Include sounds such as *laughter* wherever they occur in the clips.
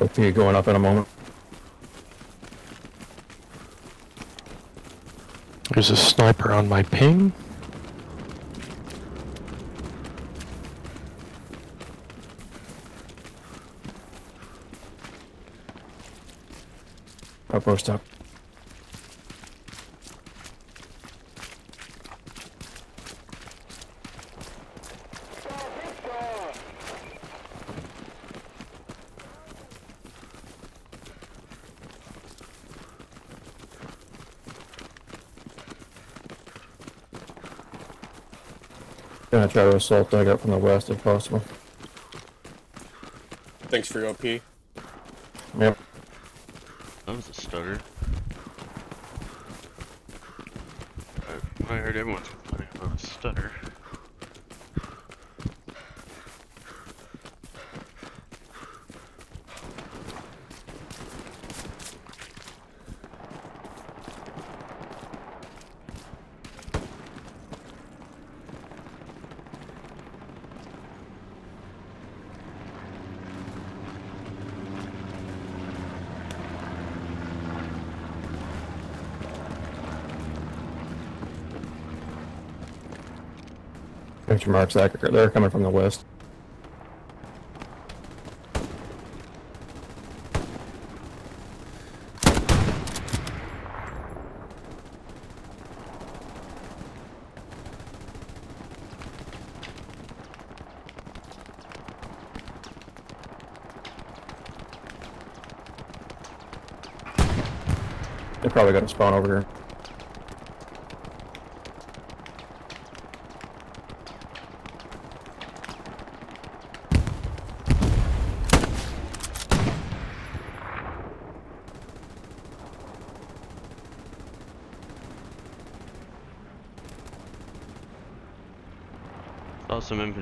OP going up in a moment. There's a sniper on my ping. I'll post up. Try to assault dug up from the west if possible. Thanks for your OP. Yep. That was a stutter. I, I heard everyone's complaining about a stutter. Picture marks accurate. They're coming from the west. They're probably got a spawn over here.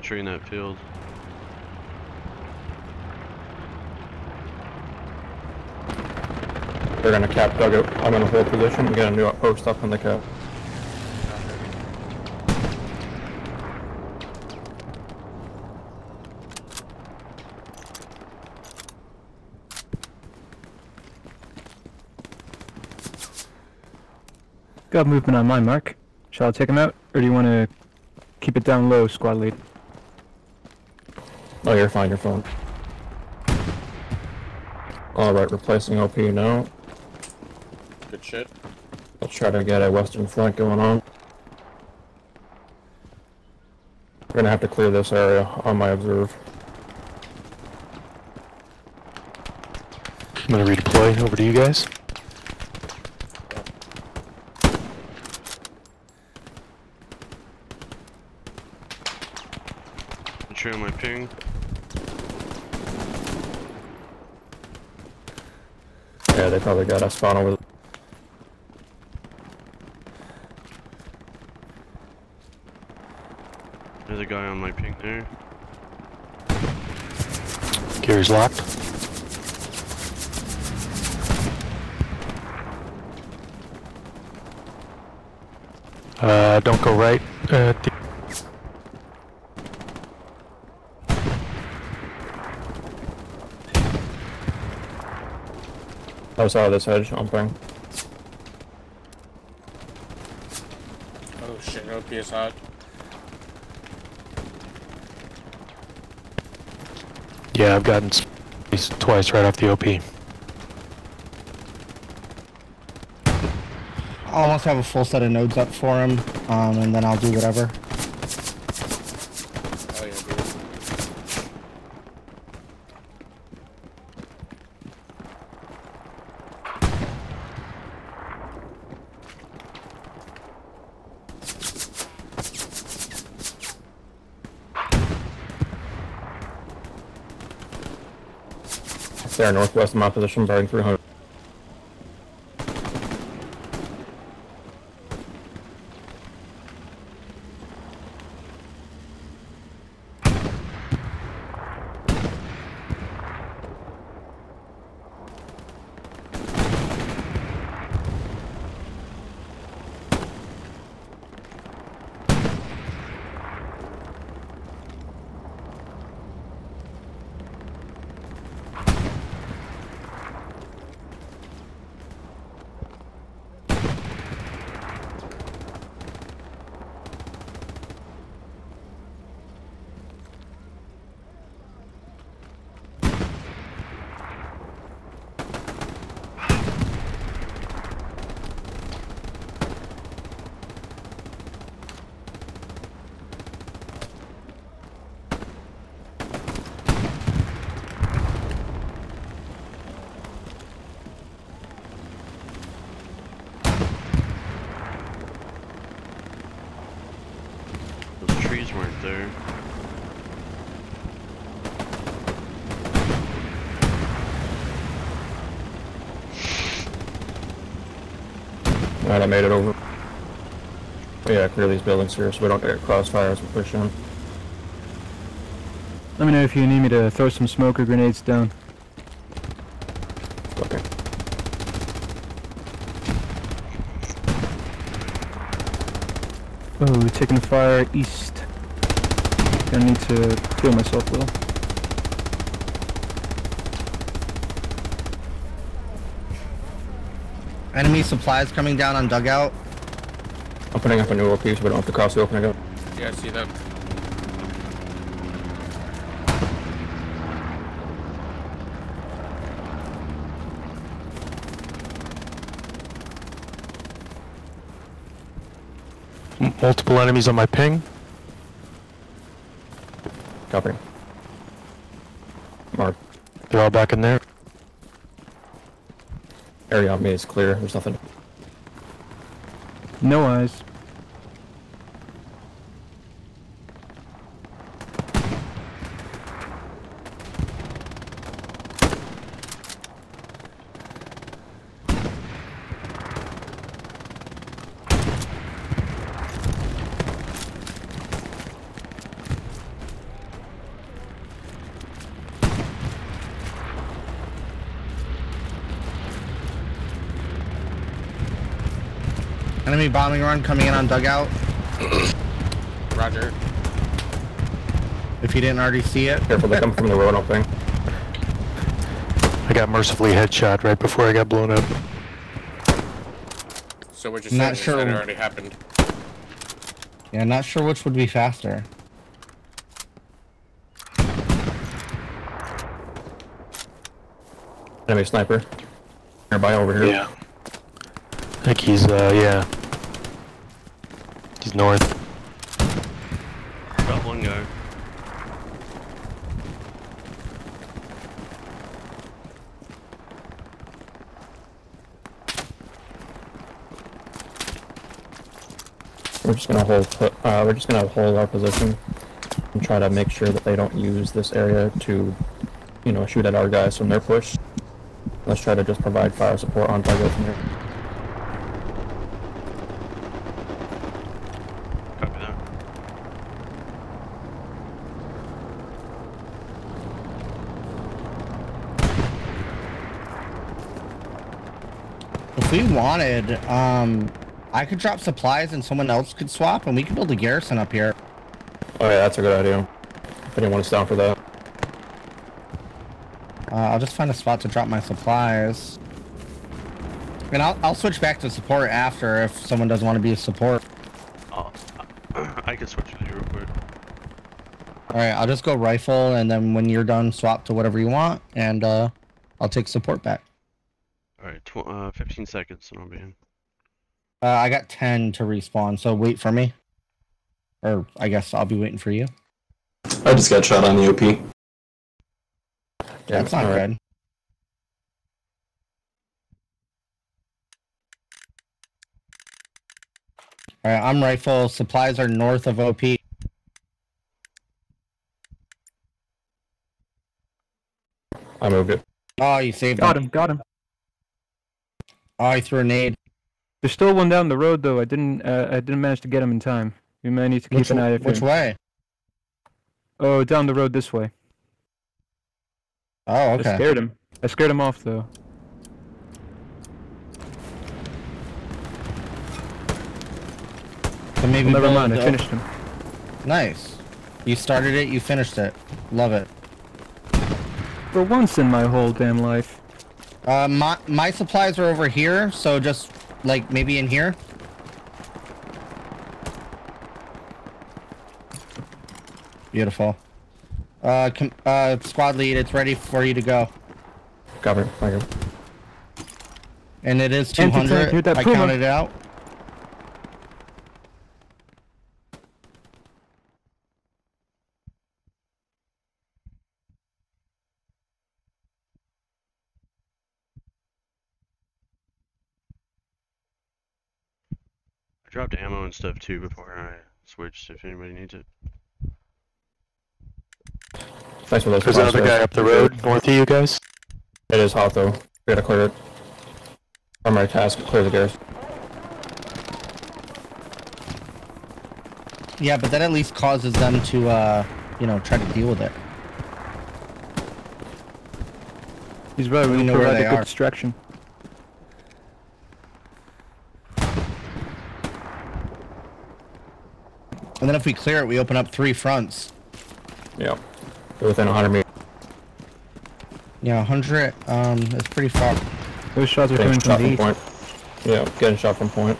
Saw some infantry in that field. They're gonna cap dugout. I'm in a hold position. We got a new outpost up in the cap. Got movement on my mark. Shall I take him out, or do you want to keep it down low, squad lead? Oh, you're fine. You're fine. All right, replacing OP now. Good shit. I'll try to get a western flank going on. We're gonna have to clear this area on my observe. I'm gonna redeploy over to you guys. Infantry on my ping. Yeah, they probably got a spawn over. There's a guy on my ping there. Gary's locked. Uh, don't go right. Uh, the- Outside of this hedge, on ping. Oh shit, your OP is hot. yeah, I've gotten s- twice right off the OP. I'll almost have a full set of nodes up for him, um, and then I'll do whatever. Oh yeah, dude. They're northwest of my position, bearing 300. I made it over. Yeah, clear these buildings here so we don't get crossfire as we push in. Let me know if you need me to throw some smoke or grenades down. Okay. Oh, taking fire east. Gonna need to heal myself a little. Enemy supplies coming down on dugout. I'm putting up a new OP so we don't have to cross the opening up. Yeah, I see them. M- multiple enemies on my ping. Copy. Mark. They're all back in there. Area on me is clear. There's nothing. No eyes. Enemy bombing run coming in on dugout. *coughs* Roger. If you didn't already see it. Careful, they come from the road opening. I got mercifully headshot right before I got blown up. So we're just Not sure. that it already happened. Yeah, not sure which would be faster. Enemy sniper. Nearby over here. Yeah. I think he's, uh, yeah. He's north. Got one guy. We're just gonna hold. Uh, we're just gonna hold our position and try to make sure that they don't use this area to, you know, shoot at our guys when they're pushed. Let's try to just provide fire support on target from here. Copy that. If we wanted, um, I could drop supplies and someone else could swap, and we could build a garrison up here. Oh yeah, that's a good idea. If anyone is down for that. Uh, I'll just find a spot to drop my supplies. And I'll, I'll switch back to support after if someone doesn't want to be a support. I'll, *clears throat* I can switch with you real quick. Alright, I'll just go rifle, and then when you're done, swap to whatever you want, and uh, I'll take support back. Alright, tw- uh, 15 seconds and I'll be in. Uh, I got 10 to respawn, so wait for me. Or I guess I'll be waiting for you. I just got shot on the OP. Yeah, That's not alright. good. Alright, I'm rifle. Supplies are north of OP. I moved it. Oh, you saved him. Got him. him, got him. Oh, I threw a nade. There's still one down the road though. I didn't. Uh, I didn't manage to get him in time. You may need to keep Which, an eye out. which him. way? Oh, down the road this way. Oh, okay. I scared him. I scared him off though. So maybe Well, never mind. I finished him. Nice. You started it, you finished it. Love it. For once in my whole damn life. Uh, my my supplies are over here, so just like maybe in here. Beautiful. Uh, com- uh, squad lead, it's ready for you to go. Cover. Thank you. And it is 200, I counted it out. Dropped ammo and stuff too before I switched if anybody needs it. Thanks for those. There's another guy up the road north of you guys. It is hot though. We gotta clear it. Primary task: clear the gears. Yeah, but that at least causes them to, uh, you know, try to deal with it. He's right. We We can know where provide they a good are. distraction. Then if we clear it, we open up three fronts. Yeah. They're within 100 meters. Yeah, 100, um, is pretty far. Those shots are Getting coming shot from from the east. point. Yeah, getting shot from point.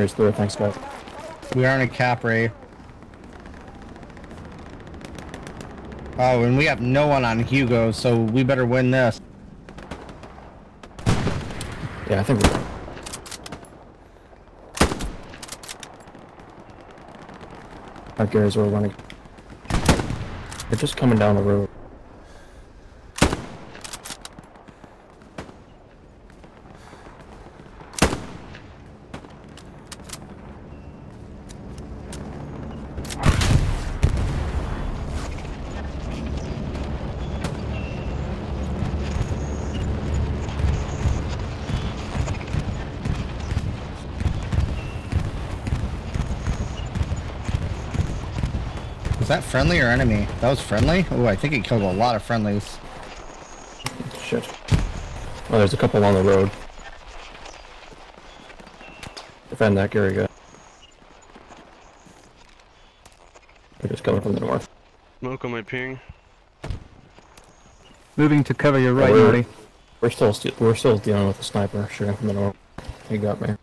Here's through. Thanks, guys. We are in a cap ray. Oh, and we have no one on Hugo, so we better win this. Yeah, I think we're Our gears are running. They're just coming down the road. That friendly or enemy? That was friendly? Oh, I think he killed a lot of friendlies. Shit. Oh, there's a couple on the road. Defend that, Gary. Go. They're just coming from the north. Smoke on my ping. Moving to cover your right, we're- Marty. We're still st we're still dealing with the sniper shooting from the north. He got me.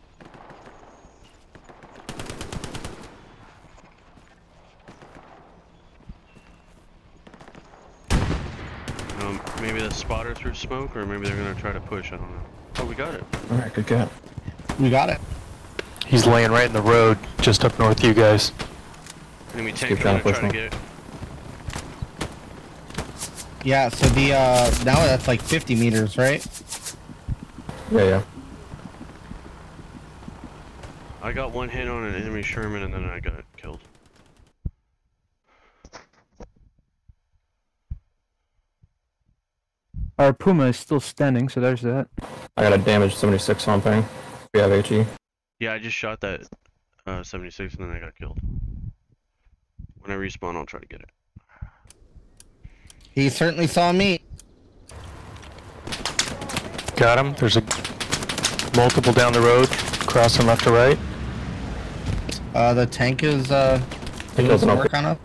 Um, maybe the spotter through smoke, or maybe they're gonna try to push. I don't know. Oh, we got it. All right, good cap. We got it. He's laying right in the road, just up north of you guys. Enemy keep tank trying gonna to try push to get it. Yeah, so the, uh, now that's like 50 meters, right? Yeah, yeah. I got one hit on an enemy Sherman, and then I got killed. Our Puma is still standing, so there's that. I got a damage 76 on ping. We have HE. Yeah, I just shot that uh, 76, and then I got killed. When I respawn, I'll try to get it. He certainly saw me. Got him. There's a multiple down the road, crossing left to right. Uh, the tank is, uh, doing goes some work on us.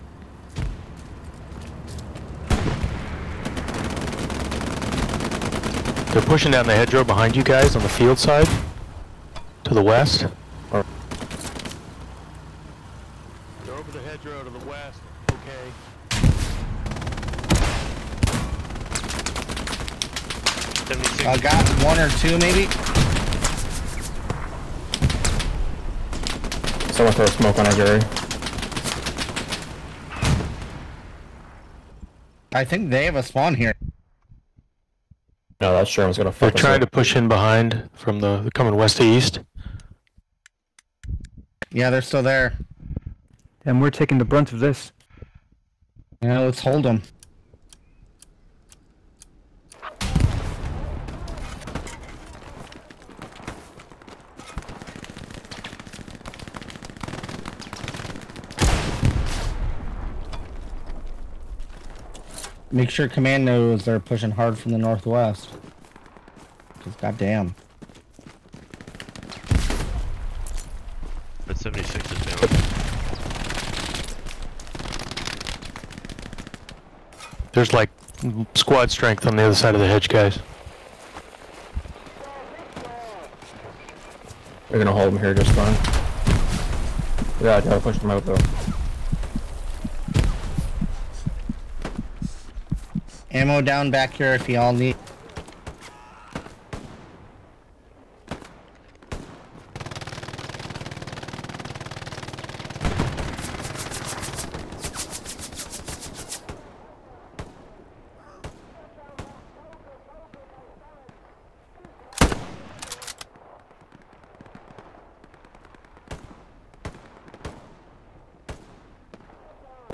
They're pushing down the hedgerow behind you guys on the field side. To the west. Or- They're over the hedgerow to the west. Okay. Seventy-six. I got one or two, maybe. Someone throw smoke on our Gary. I think they have a spawn here. No, that Sherman's gonna They're fuck us trying to push in behind from the coming west to east. Yeah, they're still there. And we're taking the brunt of this. Yeah, let's hold them. Make sure command knows they're pushing hard from the northwest. Cause goddamn. That 76 is down. There's like squad strength on the other side of the hedge, guys. We're gonna hold him here just fine. Yeah, I gotta push them out though. Ammo down back here if y'all need.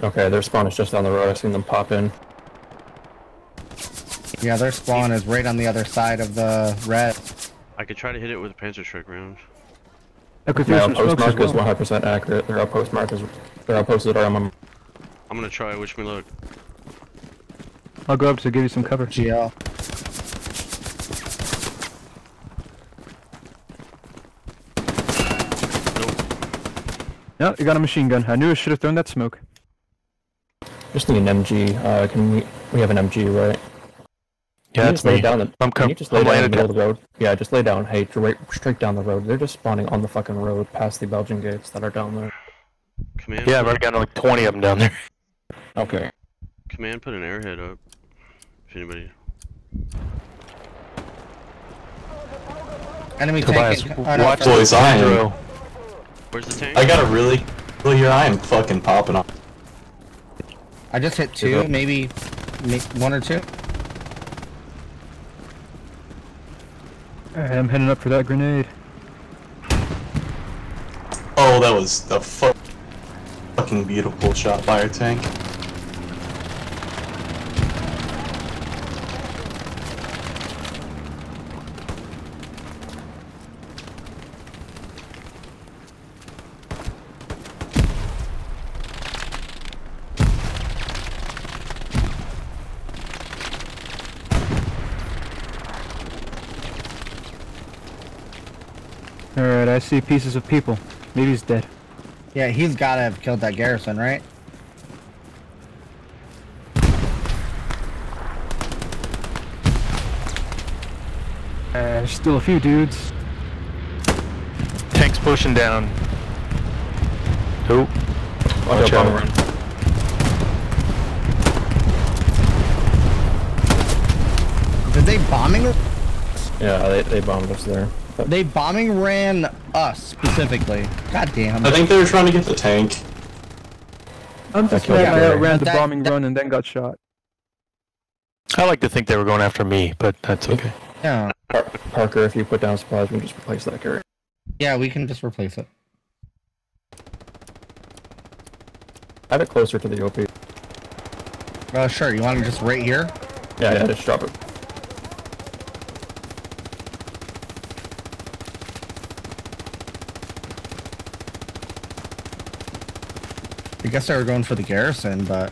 Okay, their spawn is just down the road. I've seen them pop in. Yeah, their spawn is right on the other side of the red. I could try to hit it with a Panzerschreck round. I could My throw some outpost smokes as mark is 100% accurate. Their outpost mark is their outpost is right on my I'm gonna try. Wish me luck. I'll go up to give you some cover. GL. No, you got a machine gun. I knew I should have thrown that smoke. Just need an MG. Uh, can we? We have an MG, right? Yeah, Can you that's just lay me. down the, I'm can com- you just lay I'm down in the middle of the road? Yeah, just lay down. Hey, straight, straight down the road. They're just spawning on the fucking road past the Belgian gates that are down there. Command. Yeah, I've already got like 20 of them down there. Okay. Command put an airhead up. If anybody. Enemy Tobias, tank. Oh, uh, watch friendly. Boys, I am- Where's the tank? I got a really, really here. I am fucking popping off. I just hit two, maybe, may- one or two. Alright, I'm heading up for that grenade. Oh, that was a fu- fucking beautiful shot by our tank. Alright, I see pieces of people. Maybe he's dead. Yeah, he's gotta have killed that garrison, right? Uh, there's still a few dudes. Tank's pushing down. Who? Watch Watch out, out. Did they bombing? Us? Yeah, they, they bombed us there. But They bombing ran us specifically. God damn. I think they were trying to get the tank. I'm just killed mad I Gary. outran the That- bombing that- run and then got shot. I like to think they were going after me, but that's okay. Yeah. Par- Parker, if you put down supplies, we can just replace that carry. Yeah, we can just replace it. Have it closer to the OP. Uh, sure. You want to just right here? Yeah, yeah, just drop it. I guess they were going for the garrison, but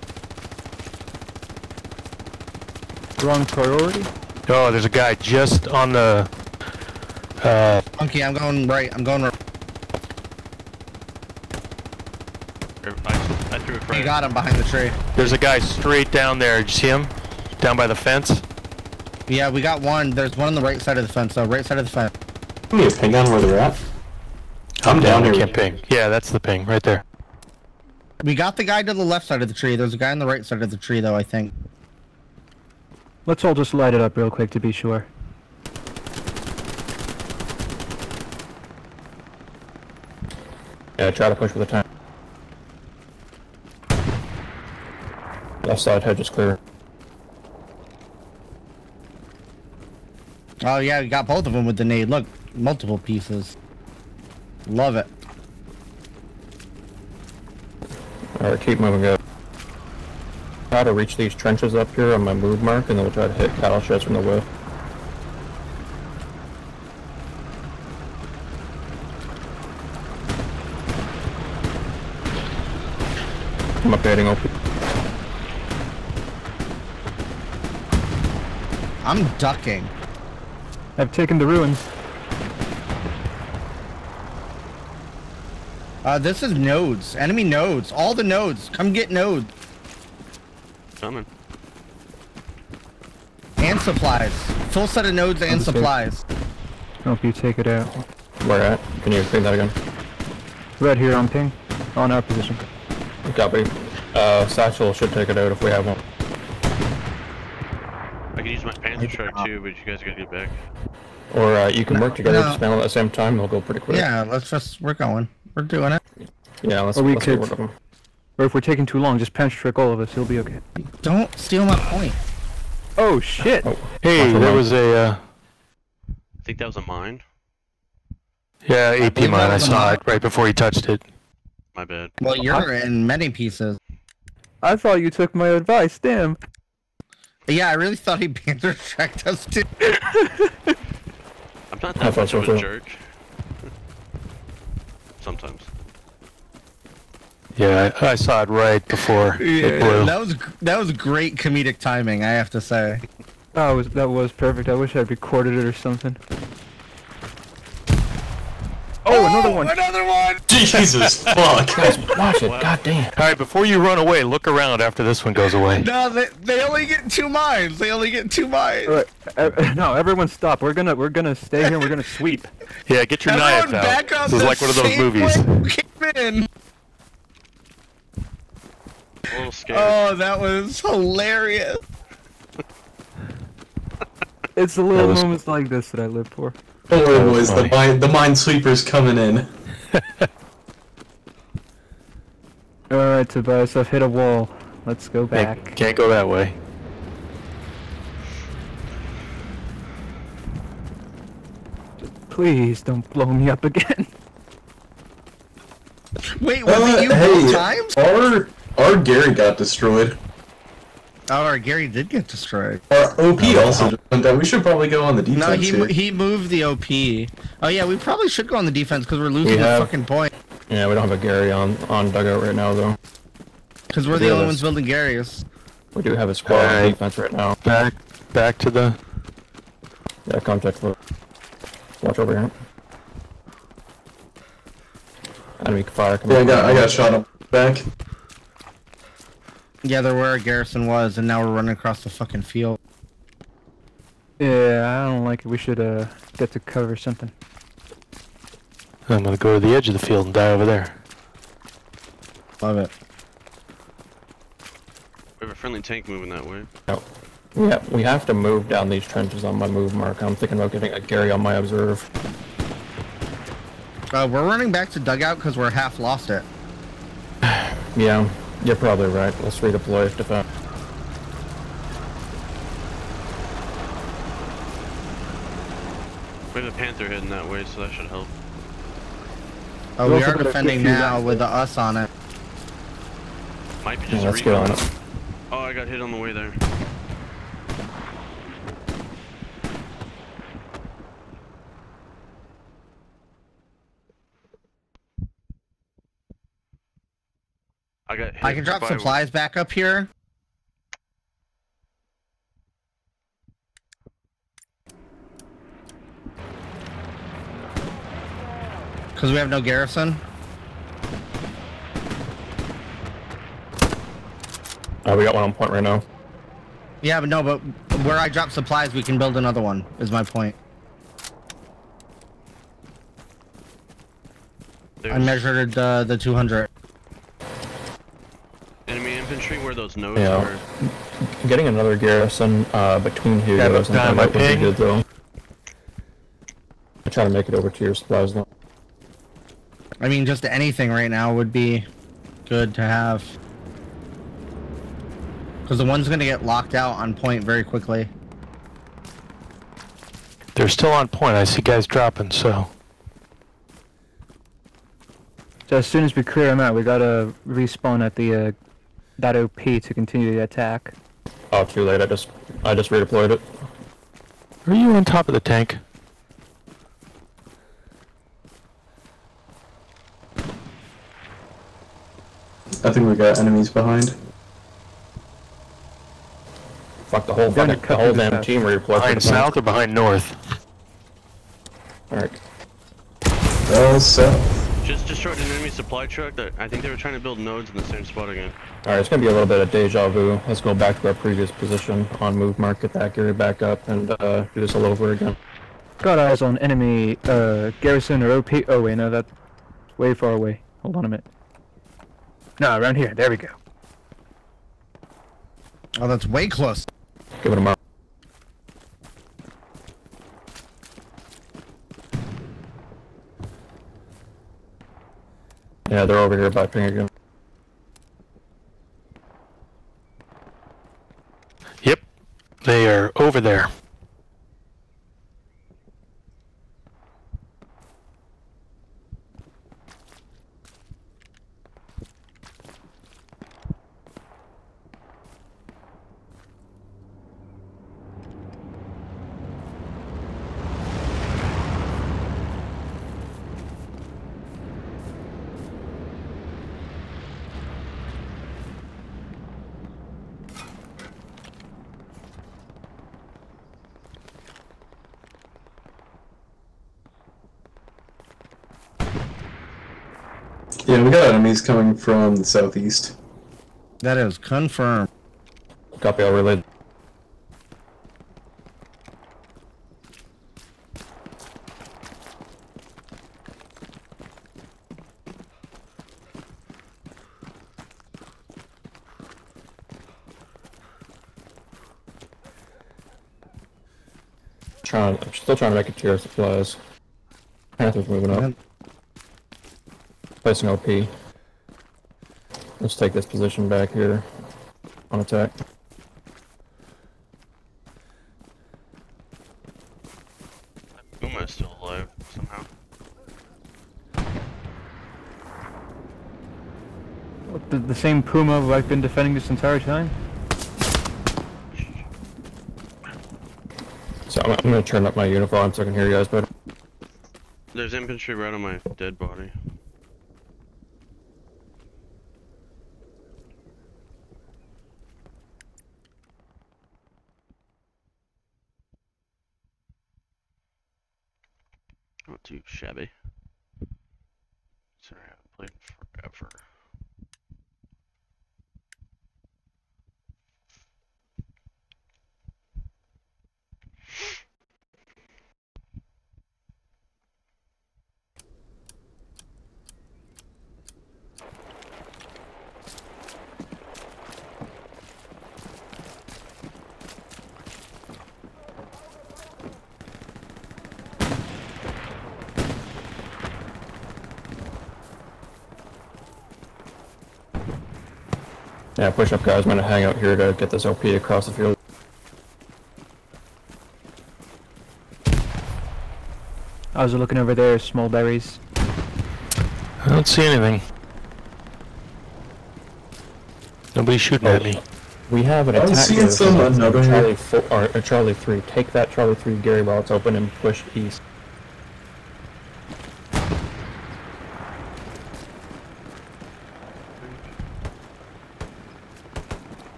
Wrong priority? Oh, there's a guy just on the. Uh, Monkey, I'm going right. I'm going right. I, I threw a You frag. got him behind the tree. there's a guy straight down there. Did you see him? Down by the fence. Yeah, we got one. There's one on the right side of the fence, though. Right side of the fence. Give me a ping on where they're at. I'm down I here. can't ping. Yeah, that's the ping right there. We got the guy to the left side of the tree. There's a guy on the right side of the tree, though, I think. Let's all just light it up real quick to be sure. Yeah, try to push with the time. Left side hedge is clear. Oh, yeah, we got both of them with the nade. Look, multiple pieces. Love it. Alright, keep moving up. Try to reach these trenches up here on my move mark, and then we'll try to hit cattle sheds from the whip. I'm updating OP. I'm ducking. I've taken the ruins. Uh, this is nodes. Enemy nodes. All the nodes. Come get nodes. Coming. And supplies. Full set of nodes and Understood. supplies. Hope you take it out. Where at? Can you repeat that again? Right here on ping. On our position. Copy. Uh, Satchel should take it out if we have one. I can use my Panzerschreck too, but you guys gotta get back. Or uh, you can work together, No. just spam at the same time, they'll go pretty quick. Yeah, let's just, we're going. We're doing it. Yeah, let's, Or we let's get could- rid of them. Or if we're taking too long, just punch trick all of us. He'll be okay. Don't steal my point. Oh shit! Oh, Hey, Watch there line. was a. Uh, I think that was a mine. yeah, AP believe mine. I saw it right before he touched it. My bad. Well, you're in many pieces. I thought you took my advice. Damn. Yeah, I really thought he *laughs* Panther tracked us too. I'm not I that thought much so of a too. jerk. Sometimes. Yeah, I, I saw it right before it blew. that was that was great comedic timing, I have to say. That was that was perfect. I wish I recorded it or something. Another one. Another one! Jesus *laughs* fuck. Guys, watch it. God damn. All right, before you run away, look around after this one goes away. No, they, they only get two mines. They only get two mines. Alright, uh, no, everyone stop. We're gonna we're gonna stay here. and We're gonna sweep. *laughs* Yeah, get your Everyone knives out. back up This is like one of those movies. way we came in. A little scared. Oh, that was hilarious. It's the little was- moments like this that I live for. Don't worry, boys. The mine, the minesweeper's coming in. *laughs* Alright, Tobias, I've hit a wall. Let's go Hey, back. can't go that way. Please don't blow me up again. Wait, was Uh, it you hey, both times? our our Gary got destroyed. Oh, our Gary did get destroyed. Our OP also went down. We should probably go on the defense No, he here. he moved the OP. Oh yeah, we probably should go on the defense because we're losing We the fucking point. Yeah, we don't have a Gary on on dugout right now though. Because we're the Yeah, only ones building Garys. We do have a squad on defense right now. Back, back to the. Yeah, contact for. Watch over here. Enemy fire. coming yeah, I got I from- got shot up back. Yeah, they're where our garrison was, and now we're running across the fucking field. Yeah, I don't like it. We should uh get to cover something. I'm gonna go to the edge of the field and die over there. Love it. We have a friendly tank moving that way. Yeah, we have to move down these trenches on my move mark. I'm thinking about getting a Gary on my observe. Uh, we're running back to dugout because we're half lost it. *sighs* Yeah, you're probably right. Let's redeploy if defense. We have a panther heading that way, so that should help. Oh, We we are defending now with the us on it. Might be just a let's get on it. Oh, I got hit on the way there. I got hit I can drop by- supplies back up here. Because we have no garrison. Uh, we got one on point right now. Yeah, but no, but where I drop supplies, we can build another one, is my point. I measured uh, the 200. enemy infantry where those nodes Yeah. are. Getting another garrison uh, between Yeah, Hugo's and but down my Dugout would be good though. I try to make it over to your supplies though. I mean, just anything right now would be good to have. Because the one's going to get locked out on point very quickly. They're still on point. I see guys dropping, so. So as soon as we clear them out, we gotta respawn at the uh, that OP to continue the attack. Oh, too late. I just I just redeployed it. Are you on top of the tank? I think we got enemies behind. Fuck the whole fucking, the whole damn team redeployed. Behind defense. south or behind north? All right. Well, so Just destroyed an enemy supply truck that I think they were trying to build nodes in the same spot again. All right. It's gonna be a little bit of deja vu. Let's go back to our previous position on move mark, get that Gary back up, and uh, do this all over again. Got eyes on enemy uh, garrison or OP. Oh wait, no, that's way far away. Hold on a minute. No, around here. There we go. Oh, that's way close. Give it a mark. Yeah, they're over here by ping again. Yep. They are over there. Yeah, we got enemies coming from the southeast. That is confirmed. Copy, I'll relay. Trying, I'm still trying to make a tier of supplies. Panther's moving up. Placing OP. Let's take this position back here on attack. Uma is still alive somehow. What, the, the same Puma I've been defending this entire time? So I'm, I'm gonna turn up my uniform so I can hear you guys better. There's infantry right on my dead body. Not too shabby. Sorry, I've played forever. Yeah, push up guys, I'm gonna hang out here to get this OP across the field. I was looking over there, small berries. I don't see anything. Nobody's shooting at me. We have an I'm attack seeing here some Charlie four, or, uh, Charlie 3. Take that Charlie 3 Gary while it's open and push east.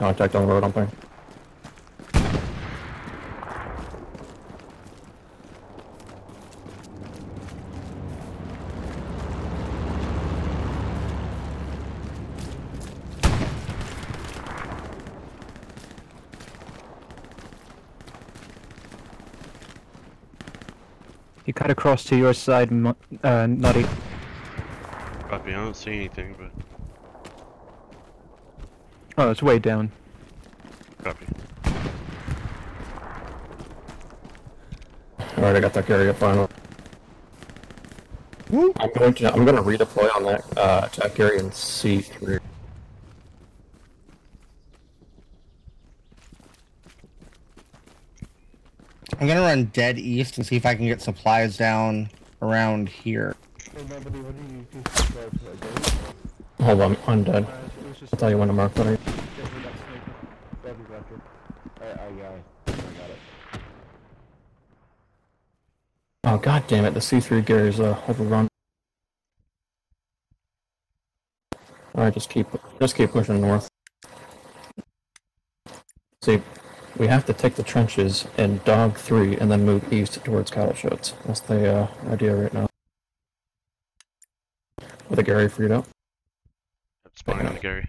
Contact on the road, I'm playing. You cut across to your side, Mo- uh, Nutty. Copy, I don't see anything, but Oh, it's way down. copy. Alright, I got that Gary up finally. I'm going to I'm gonna redeploy on that uh, attack Gary in C3. I'm gonna run dead east and see if I can get supplies down around here. Hold on, I'm dead. I'll tell you when to mark that. Oh god damn it, the C3 gear is uh, overrun. Alright, just keep just keep pushing north. See, we have to take the trenches and dog three and then move east towards Cattlesheds. That's the uh, idea right now. With the Gary freed up. That's Spawning on the Gary.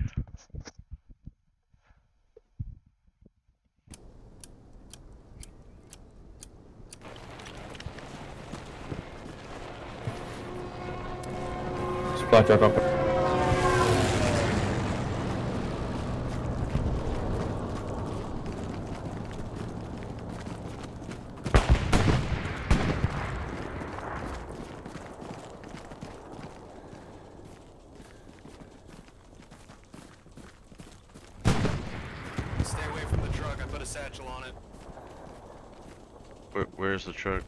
Supply truck up. Stay away from the truck. I put a satchel on it. Where, where's the truck?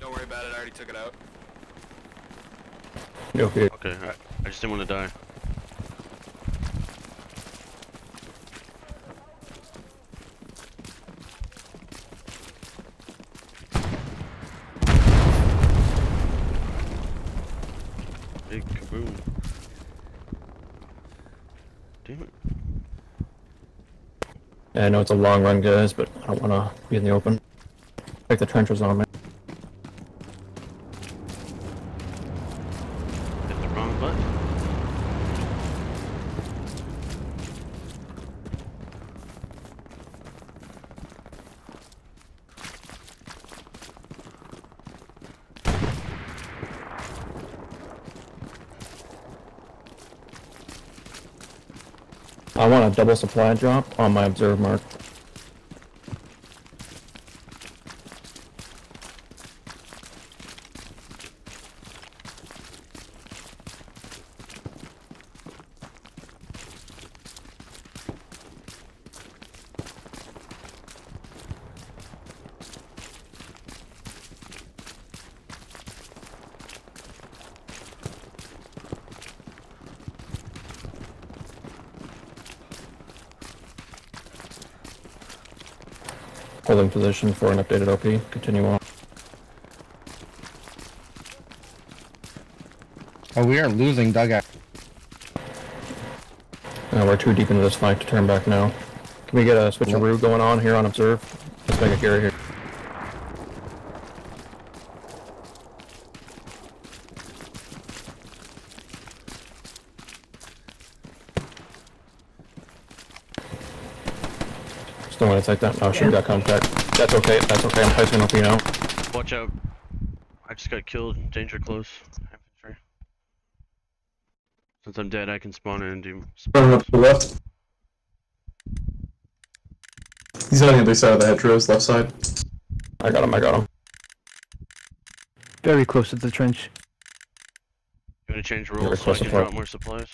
Don't worry about it. I already took it out. Okay. Okay, I, I just didn't want to die. Big kaboom. Damn it. Yeah, I know it's a long run, guys, but I don't want to be in the open. Take the trenches on me. I want a double supply drop on my observe mark. Holding position for an updated OP. Continue on. Oh, we are losing dugout. Uh, we're too deep into this fight to turn back now. Can we get a switcheroo going on here on observe? Let's make a carry here. Still want to take that. Oh, shit, we got contact. That's okay. That's okay. I'm placing an OP now. Watch out. I just got killed. Danger close. Infantry. Since I'm dead, I can spawn in and do. Running up to the left. He's on the other side of the hedgerows, left side. I got him. I got him. Very close to the trench. You wanna change rules so I close can to front. drop more supplies?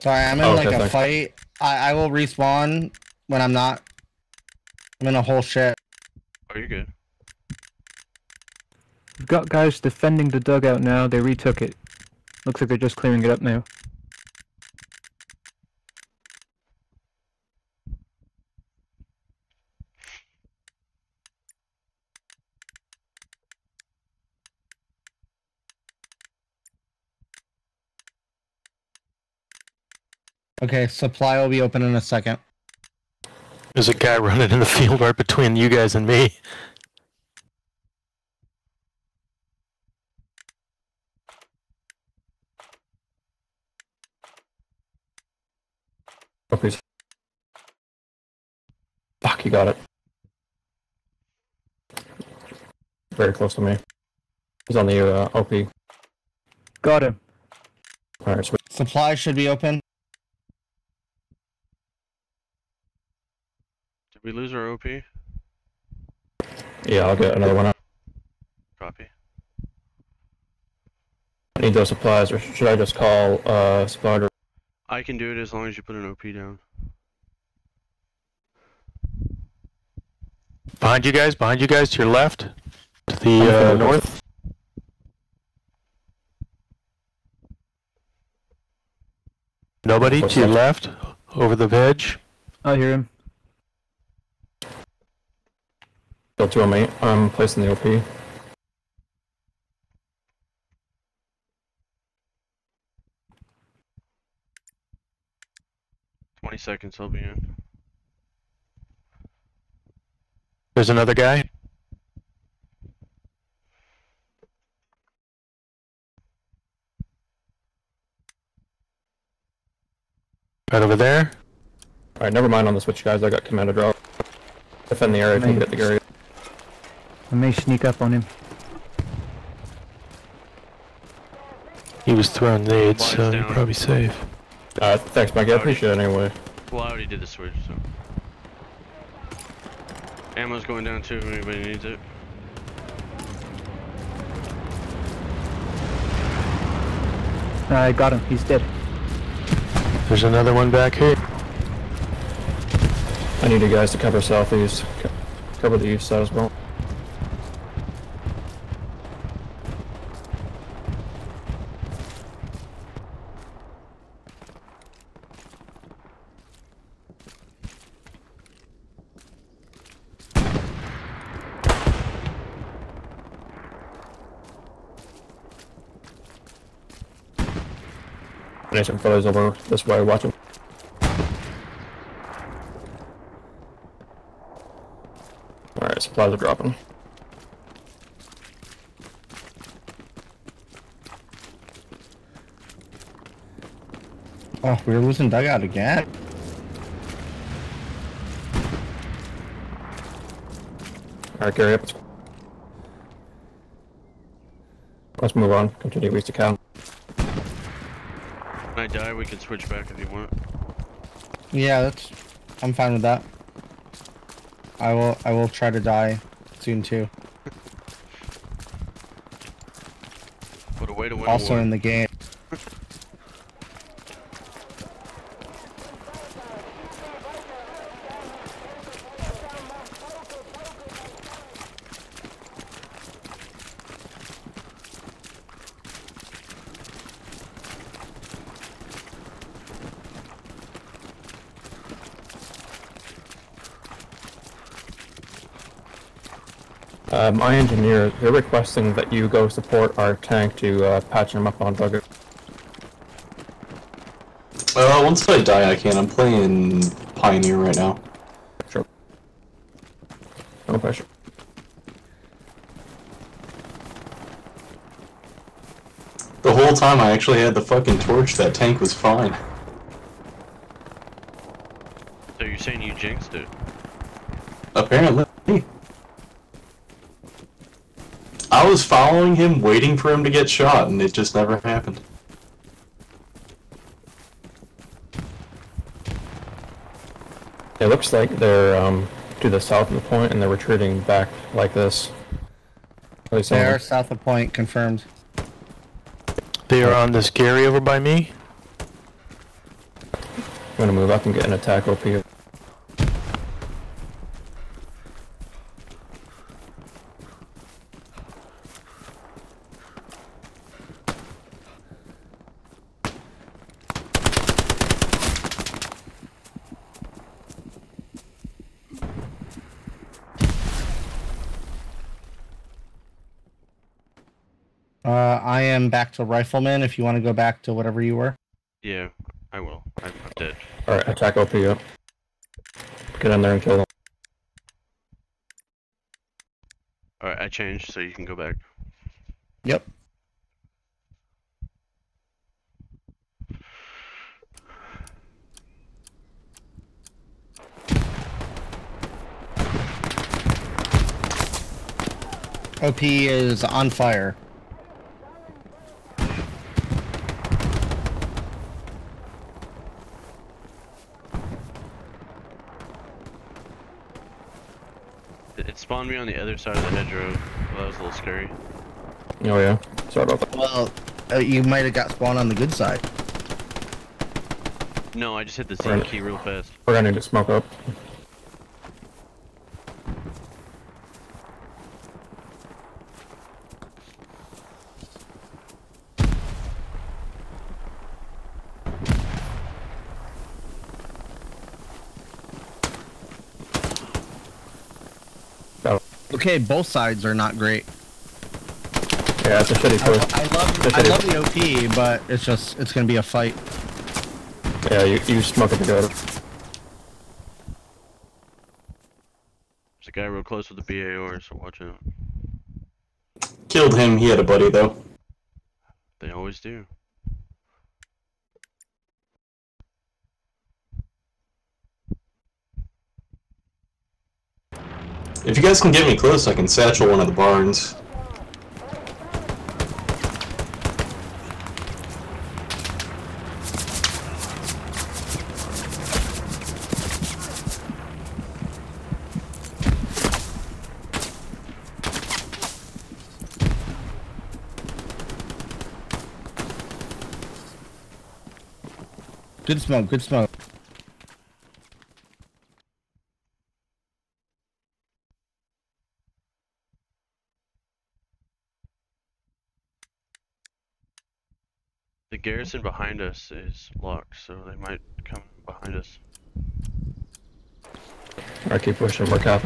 Sorry, I'm in Oh, like okay, a thanks. fight. I, I will respawn when I'm not. I'm in a whole shit. Oh, you're good. We've got guys defending the dugout now. They retook it. Looks like they're just clearing it up now. Okay, supply will be open in a second. There's a guy running in the field right between you guys and me. Oh, please. Fuck, you got it. Very close to me. He's on the uh, OP. Got him. Alright, sweet. Supply should be open. Did we lose our OP? Yeah, I'll get another one out. Copy. I need those supplies, or should I just call uh, supply I can do it as long as you put an OP down. Behind you guys, behind you guys, to your left. To the uh, north. Nobody What's to your left. Over the veg. I hear him. Kill two on me. I'm um, placing the OP. Twenty seconds, I'll be in. There's another guy. Right over there. Alright, never mind on the switch, guys. I got commando drop. Defend the area if you can get the Gary. I may sneak up on him. He was throwing nades, Flies so you're probably safe. Uh, thanks, Mike. I appreciate it anyway. Well, I already did the switch, so. Ammo's going down too if anybody needs it. I got him. He's dead. There's another one back here. I need you guys to cover southeast. Co- Cover the east side as well. Need some fellas over this way watching. Alright, supplies are dropping. Oh, we're losing dugout again. Alright, Gary, up. Let's move on. Continue Cal. When I die, we can switch back if you want. Yeah, that's. I'm fine with that. I will. I will try to die soon too. What a way to win Also in the game. Uh, my engineer, they're requesting that you go support our tank to uh, patch him up on Duggar. Uh, once I die, I can. I'm playing Pioneer right now. Sure. No pressure. The whole time I actually had the fucking torch, that tank was fine. So you're saying you jinxed it? Apparently. I was following him, waiting for him to get shot, and it just never happened. It looks like they're um, to the south of the point and they're retreating back like this. They on- are south of the point confirmed. They are on this Gary over by me. I'm gonna move up and get an attack OP. Uh, I am back to rifleman. If you want to go back to whatever you were. Yeah, I will. I'm, I'm dead. Alright, attack OP up. Get in there and kill them. Alright, I changed so you can go back. Yep. OP is on fire. It, it spawned me on the other side of the hedgerow. Well, that was a little scary. Oh yeah. Sorry about that. Well, uh, you might have got spawned on the good side. No, I just hit the Z key real fast. We're gonna need to smoke up. Oh, Okay, both sides are not great. yeah, it's a shitty I, push. I love It's I a- love the OP, but it's just it's gonna be a fight. Yeah, you, you smoke it to go. There's a guy real close with the BAR, so watch out. Killed him, he had a buddy though. They always do. If you guys can get me close, I can satchel one of the barns. Good smoke, good smoke. The garrison behind us is locked, so they might come behind us. Alright, keep pushing. We're cap.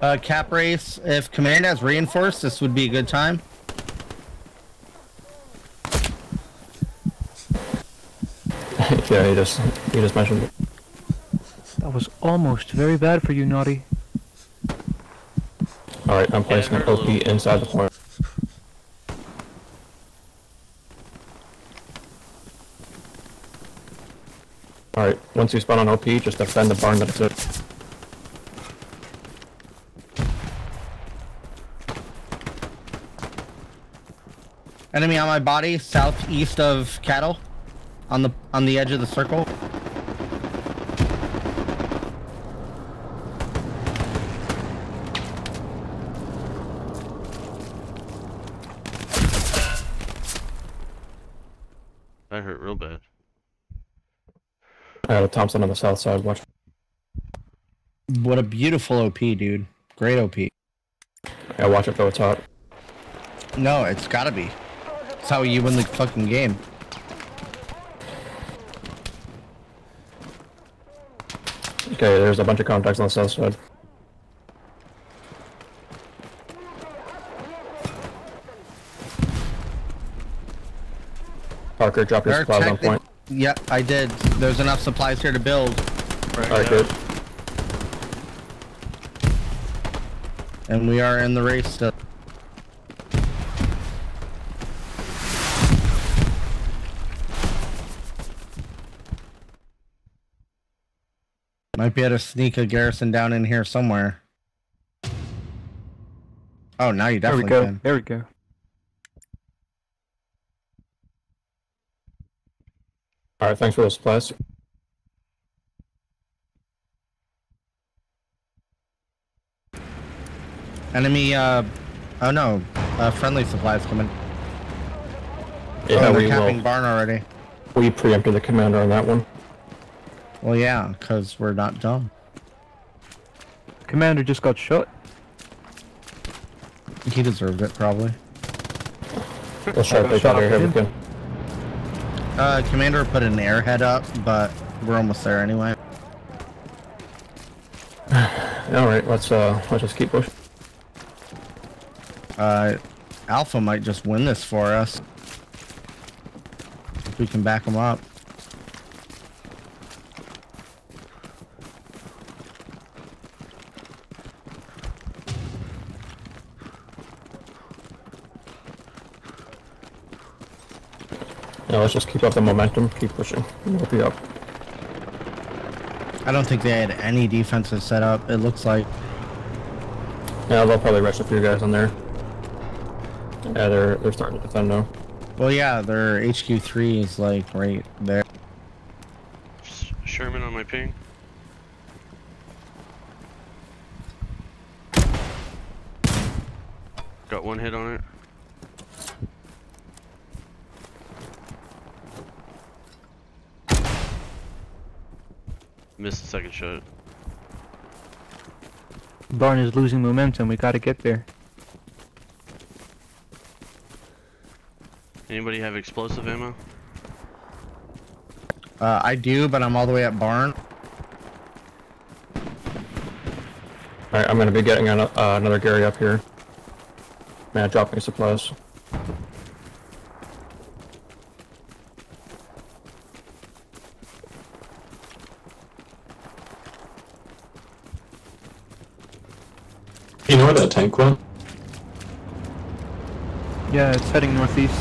Uh, cap race. If command has reinforced, this would be a good time. *laughs* yeah, he just he just mentioned it. That was almost very bad for you, Naughty. Alright, I'm placing an OP inside the point. Alright, once you spawn on OP, just defend the barn that it's at. Enemy on my body, southeast of cattle, on the on the edge of the circle. got hurt real bad. I got a Thompson on the south side. Watch. What a beautiful OP, dude. Great OP. Yeah, watch it though. It's hot. No, it's gotta be. It's how you win the fucking game. Okay, there's a bunch of contacts on the south side. Parker, drop your supplies on point. Yeah, I did. There's enough supplies here to build. Alright, good. And we are in the race still. Might be able to sneak a garrison down in here somewhere. Oh, now you There we definitely go. can. There we go. Alright, thanks for the supplies. Enemy, uh, oh no, uh, friendly supplies coming. Yeah, oh, we they're capping will. barn already. We preempted the commander on that one. Well, yeah, because we're not dumb. Commander just got shot. He deserved it, probably. Let's try to take that area if we can. Uh, Commander put an airhead up, but we're almost there anyway. *sighs* Alright, let's uh let's just keep pushing. Uh, Alpha might just win this for us. If we can back them up. Let's just keep up the momentum, keep pushing. We'll be up. I don't think they had any defensive setup. It looks like Yeah, they'll probably rush a few guys on there. Yeah, they're they're starting to defend now. Well, yeah, their HQ3 is like right there. Sherman on my ping. Got one hit on it. Missed the second shot. Barn is losing momentum. We gotta get there. Anybody have explosive ammo? Uh, I do, but I'm all the way at barn. Alright, I'm gonna be getting an, uh, another Gary up here. Man, dropping supplies. You know where that tank went? Yeah, it's heading northeast.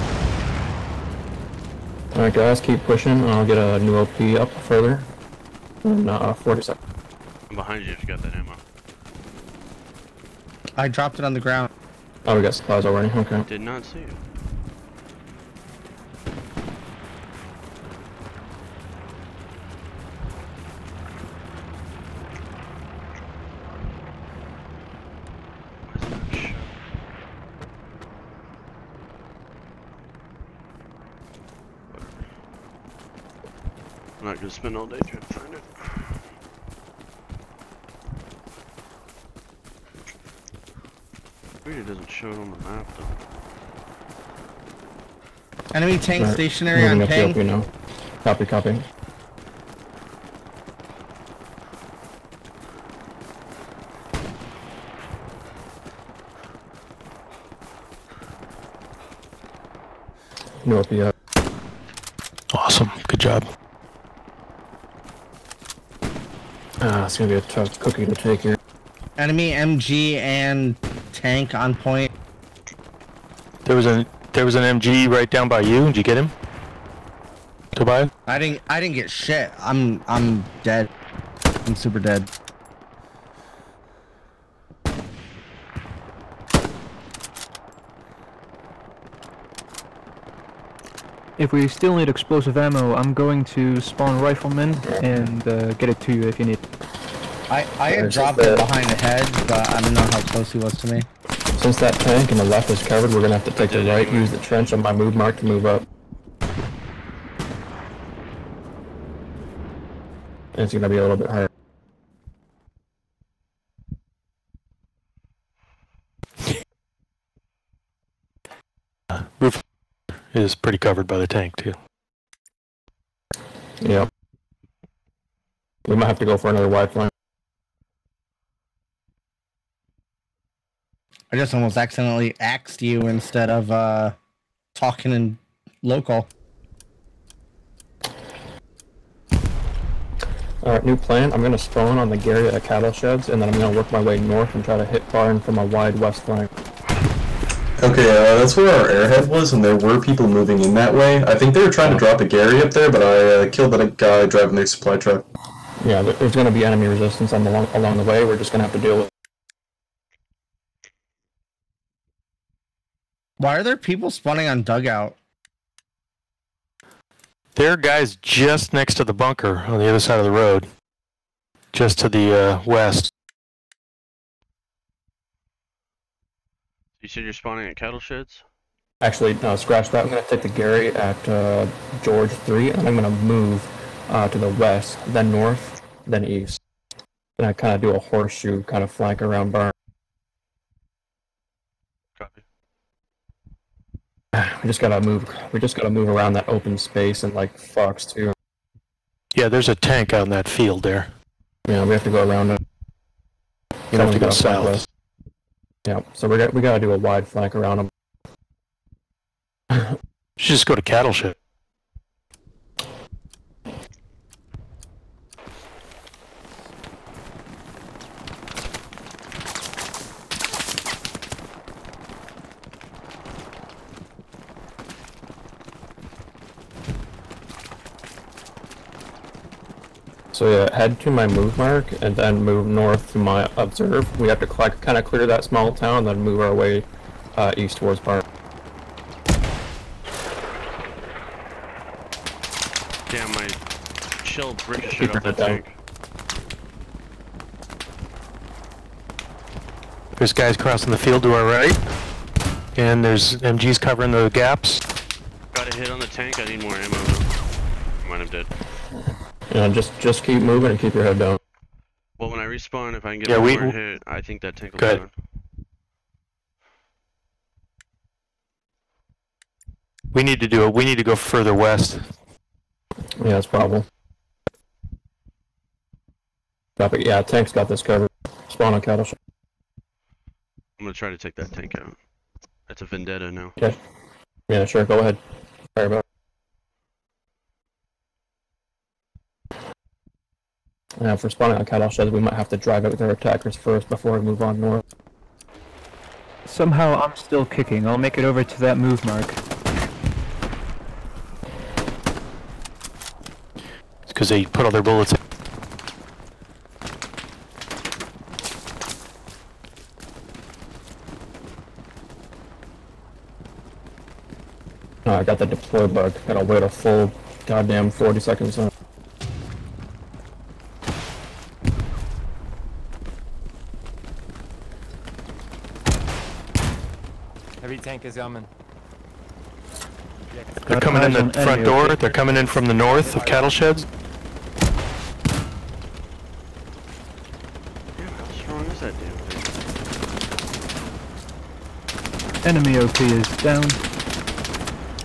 Alright guys, keep pushing. I'll get a new OP up further. In uh, 40 seconds. I'm behind you if you got that ammo. I dropped it on the ground. Oh, we got supplies already. Okay. Did not see you. Where's that shot? I'm not gonna spend all day trying to find it. Weird it doesn't show it on the map though. Enemy tank Alright, stationary moving on up the ping. OP now. Copy, copy. New OP up. Awesome. Good job. Ah, it's gonna be a tough cookie to take here. Enemy MG and tank on point. There was a there was an MG right down by you. Did you get him? Tobias? I didn't. I didn't get shit. I'm. I'm dead. I'm super dead. If we still need explosive ammo, I'm going to spawn riflemen and uh, get it to you if you need. I. I had dropped the- it behind the head, but I don't know how close he was to me. Since that tank and the left is covered, we're gonna have to take the right, use the trench on my move mark to move up. And it's gonna be a little bit hard. Roof is pretty covered by the tank too. Yeah. We might have to go for another wide flank. I just almost accidentally axed you instead of uh talking in local. Alright, new plan. I'm gonna spawn on the Garia cattle sheds, and then I'm gonna work my way north and try to hit barn from a wide west flank. Okay, uh, that's where our airhead was, and there were people moving in that way. I think they were trying to drop a Gary up there, but I uh, killed that guy driving their supply truck. Yeah, there's gonna be enemy resistance on the along, along the way. We're just gonna have to deal with. Why are there people spawning on dugout? There are guys just next to the bunker on the other side of the road. Just to the uh, west. You said you're spawning at cattle sheds? Actually, no, scratch that. I'm gonna take the Gary at uh, George three, and I'm gonna move uh, to the west, then north, then east. Then I kind of do a horseshoe, kind of flank around barn. Copy. *sighs* We just gotta move. We just gotta move around that open space and like fox too. Yeah, there's a tank in that field there. Yeah, we have to go around it. You have to go Someone's gotta flank south. Yeah, so we got we gotta do a wide flank around them. *laughs* Should just go to cattle shed. So yeah, head to my move mark and then move north to my observe. We have to kind of clear that small town, then move our way uh, east towards barn. Damn, my shell ricocheted Keep off your that tank. There's guys crossing the field to our right. And there's MGs covering the gaps. Got a hit on the tank, I need more ammo. Mine, I'm dead. You know, just just keep moving and keep your head down. Well, when I respawn, if I can get Yeah, one we- more hit, I think that tank will Go be down. We need to do it. We need to go further west. Yeah, that's probable. Copy. Yeah, tank's got this covered. Spawn on cattle. I'm gonna try to take that tank out. That's a vendetta now. Yeah, sure. Go ahead. Sorry about. Uh, yeah, for spawning on cattle sheds, we might have to drive out their attackers first before we move on north. Somehow I'm still kicking. I'll make it over to that move mark. It's because they put all their bullets in. No, I got the deploy bug. Gotta wait a full goddamn 40 seconds. On. Heavy tank is coming. They're coming in the front door. They're coming in from the north of cattle sheds. Damn, how strong is that damn thing? Enemy OP is down.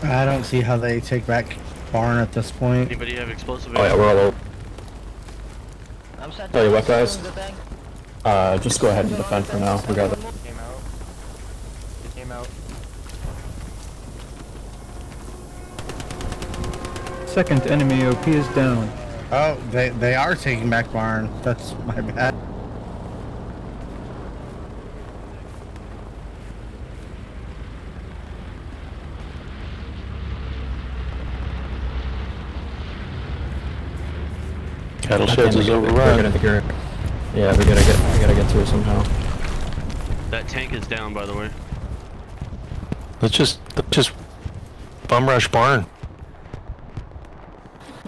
I don't see how they take back barn at this point. Anybody have explosive Oh yeah, ammo? we're all over. Tell you what, guys. Uh, just go ahead and defend for now. We got it. Came out. It came out. Second enemy OP is down. Oh, they they are taking back barn. That's my bad. Cattle sheds damn, is we gotta- we overrun. gotta get- Yeah, we gotta get we gotta get to it somehow. That tank is down, by the way. Let's just let's just bum rush barn.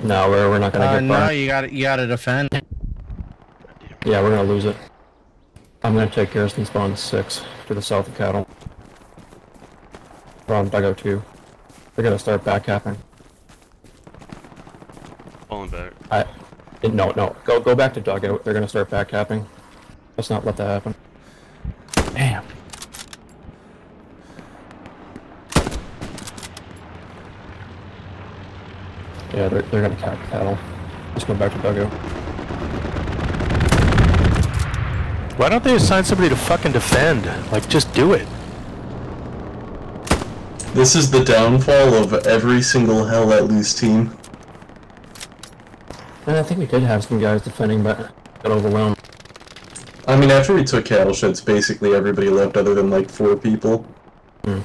No, we're we're not gonna Uh, get no, burned. you got to you got to defend. Yeah, we're gonna lose it. I'm gonna take Garrison Spawn 6 to the south of Cattle. We're on Dugout 2. We're gonna start back capping. Falling back. I No, no. Go go back to dugout. They're gonna start back capping. Let's not let that happen. Damn. Yeah, they're, they're gonna cap cattle. Let's go back to dugout. Why don't they assign somebody to fucking defend? Like, just do it. This is the downfall of every single Hell Let Loose team. And I think we did have some guys defending, but got overwhelmed. I mean, after we took cattle sheds, basically everybody left other than like four people. Hmm.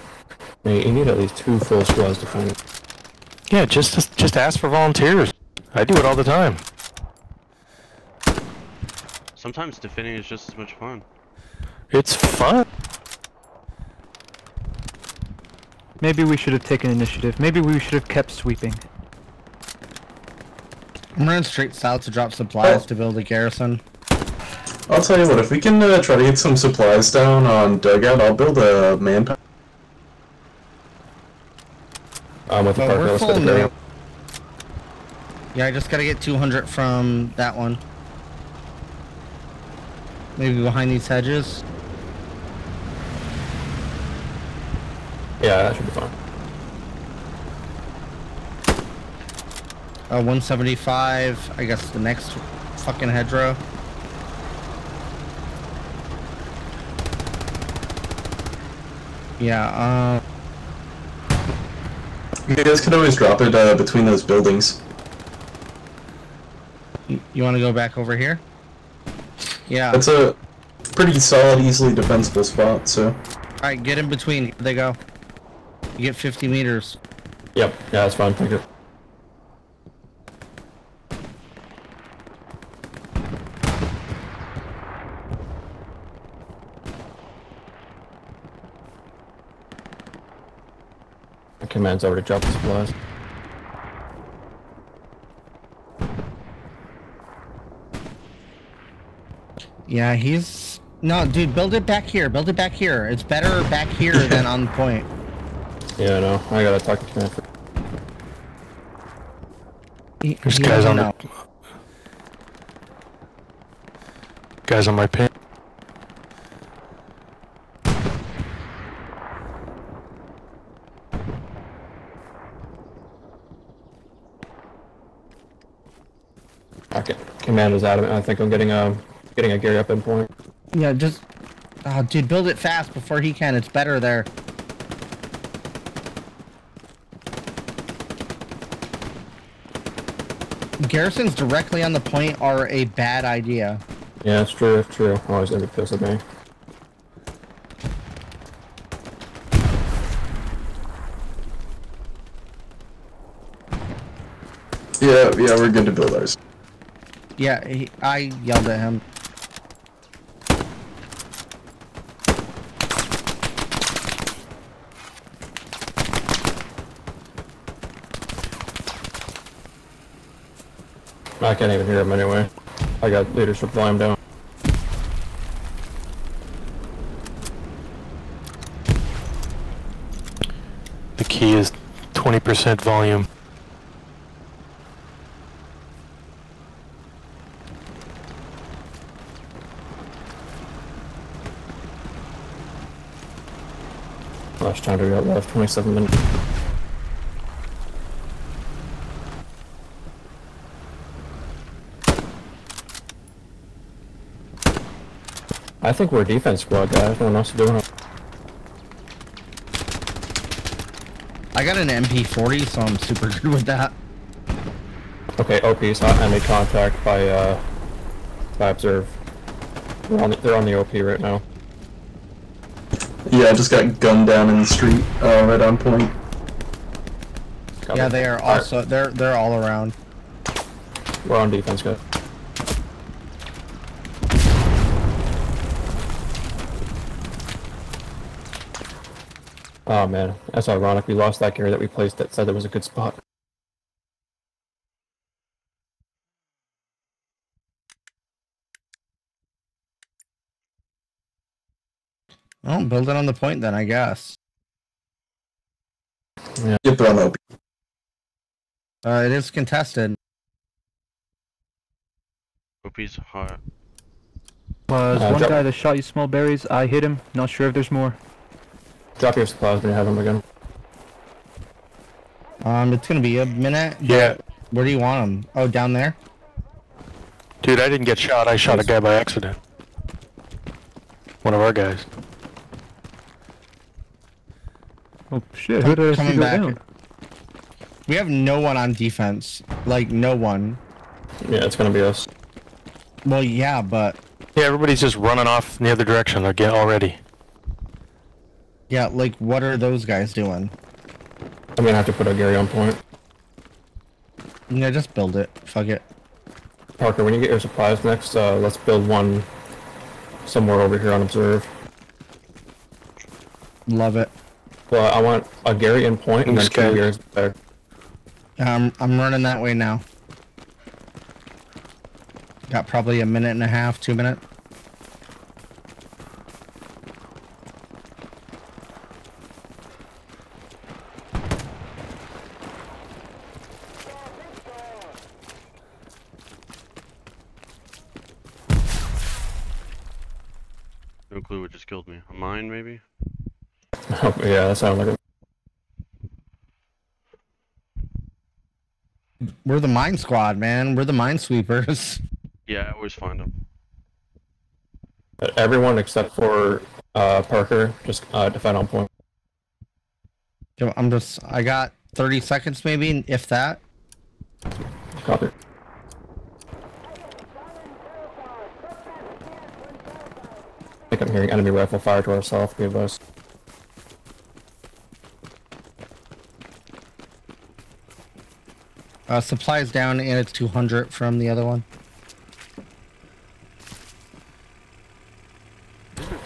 You, you need at least two full squads defending. Yeah, just just ask for volunteers. I do it all the time. Sometimes defending is just as much fun. It's fun. Maybe we should have taken initiative. Maybe we should have kept sweeping. I'm running straight south to drop supplies Oh. to build a garrison. I'll tell you what, if we can uh, try to get some supplies down on dugout, I'll build a manpower. Um, with the But park, we're let's full get the now. Yeah, I just gotta get 200 from that one. Maybe behind these hedges. Yeah, that should be fine. Uh, 175. I guess the next fucking hedgerow. Yeah. Uh, You guys could always drop it uh, between those buildings. you, you want to go back over here? Yeah. That's a pretty solid, easily defensible spot, so... All right, get in between. Here they go. You get 50 meters. Yep, yeah, that's fine. Thank you. My command's already dropped the supplies. Yeah, he's no, dude. Build it back here. Build it back here. It's better back here *laughs* than on point. Yeah, no, I gotta talk to him. For... There's he guys on know. the guys on my pin. Okay, command is adamant. I think I'm getting a getting a gear up in point. Yeah, just oh, dude, build it fast before he can. It's better there. Garrisons directly on the point are a bad idea. Yeah, it's true. It's true. Always gonna be pissed at me. Yeah, yeah, we're good to build ours. Yeah, he, I yelled at him. I can't even hear him anyway. I got leadership volume down. The key is 20% volume. Time we got left, 27 minutes. I think we're a defense squad, guys. No one else is doing it. I got an MP40, so I'm super *laughs* good with that. Okay, OP OP's hot enemy contact by uh by observe. They're on the, they're on the OP right now. Yeah, I just got gunned down in the street, uh, right on point. Cover. Yeah, they are Alright, also they're they're all around. we're on defense, guys. Oh man, that's ironic. We lost that gear that we placed that said it was a good spot. Oh, build it on the point then, I guess. Get thrown up. Uh, it is contested. OP's hot. Was Uh, one guy that shot you small berries. I hit him. Not sure if there's more. Drop your supplies when you have them again. Um, it's gonna be a minute. Yeah. Where do you want them? Oh, down there. Dude, I didn't get shot. I shot a guy by accident. One of our guys. Oh shit! Who did I see Coming go back. down? We have no one on defense. Like no one. Yeah, it's gonna be us. Well, yeah, but Yeah, everybody's just running off in the other direction They're getting already. yeah, like what are those guys doing? I'm gonna have to put a Gary on point. Yeah, just build it. Fuck it. Parker, when you get your supplies next, uh, let's build one somewhere over here on observe. Love it. Well, I want a Gary in point and then This two guy- Garys there. Um, I'm running that way now. Got probably a minute and a half, two minutes. No clue what just killed me. A mine, maybe? *laughs* yeah, that sounds like it. We're the mine squad, man. We're the mine sweepers. *laughs* Yeah, I always find them. But Everyone except for uh, Parker just uh, defend on point. I'm just. I got 30 seconds, maybe, if that. Copy. I think I'm hearing enemy rifle fire to our south. Give Uh, supplies down, and it's 200 from the other one.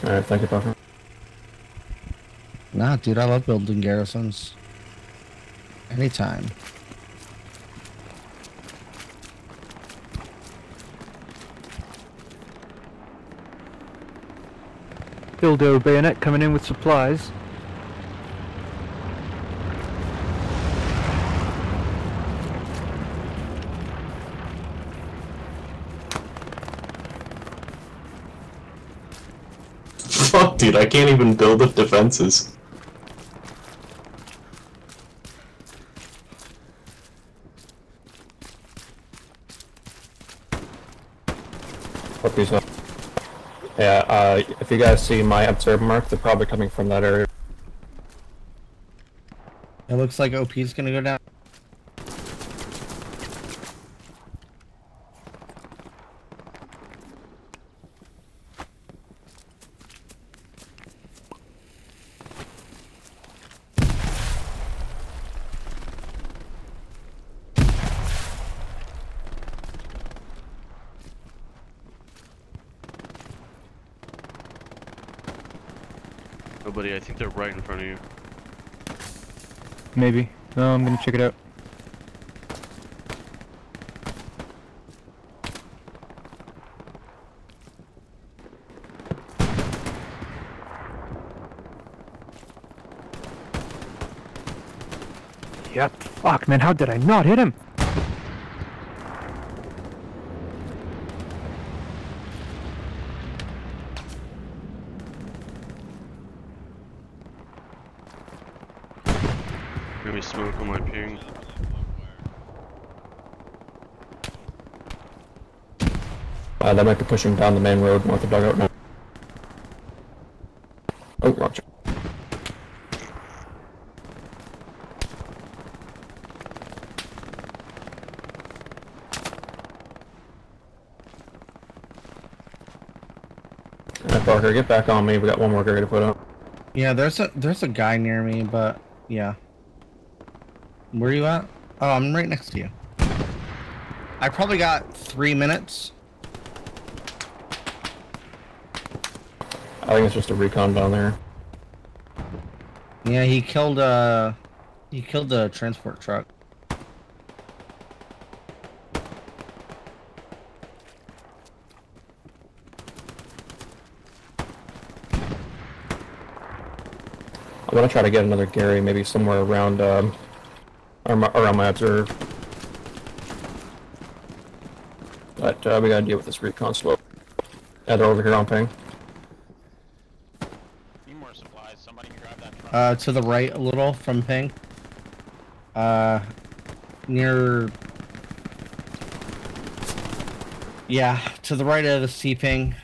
Alright, thank you, Parker. Nah, dude, I love building garrisons. Anytime. Dildo bayonet coming in with supplies. Dude, I can't even build up defenses. What piece? Yeah, uh, if you guys see my observe mark, they're probably coming from that area. It looks like OP's gonna go down. Nobody, I think they're right in front of you. Maybe. No, I'm gonna check it out. Yep. Fuck, man. How did I not hit him? Maybe smoke on my ping. Uh, they might be pushing down the main road north of dugout now. Oh. Alright, Parker, get back on me. We got one more guy to put up. Yeah, there's a there's a guy near me, but yeah. Where are you at? Oh, I'm right next to you. I probably got three minutes. I think it's just a recon down there. Yeah, he killed uh he killed the transport truck. I'm gonna try to get another Gary, maybe somewhere around um, around my, observe. But uh, we gotta deal with this recon slope. Yeah, they're over here on ping. Need more supplies. Somebody can grab that truck. Uh, to the right a little from ping. Uh, near. Yeah, to the right of the C ping.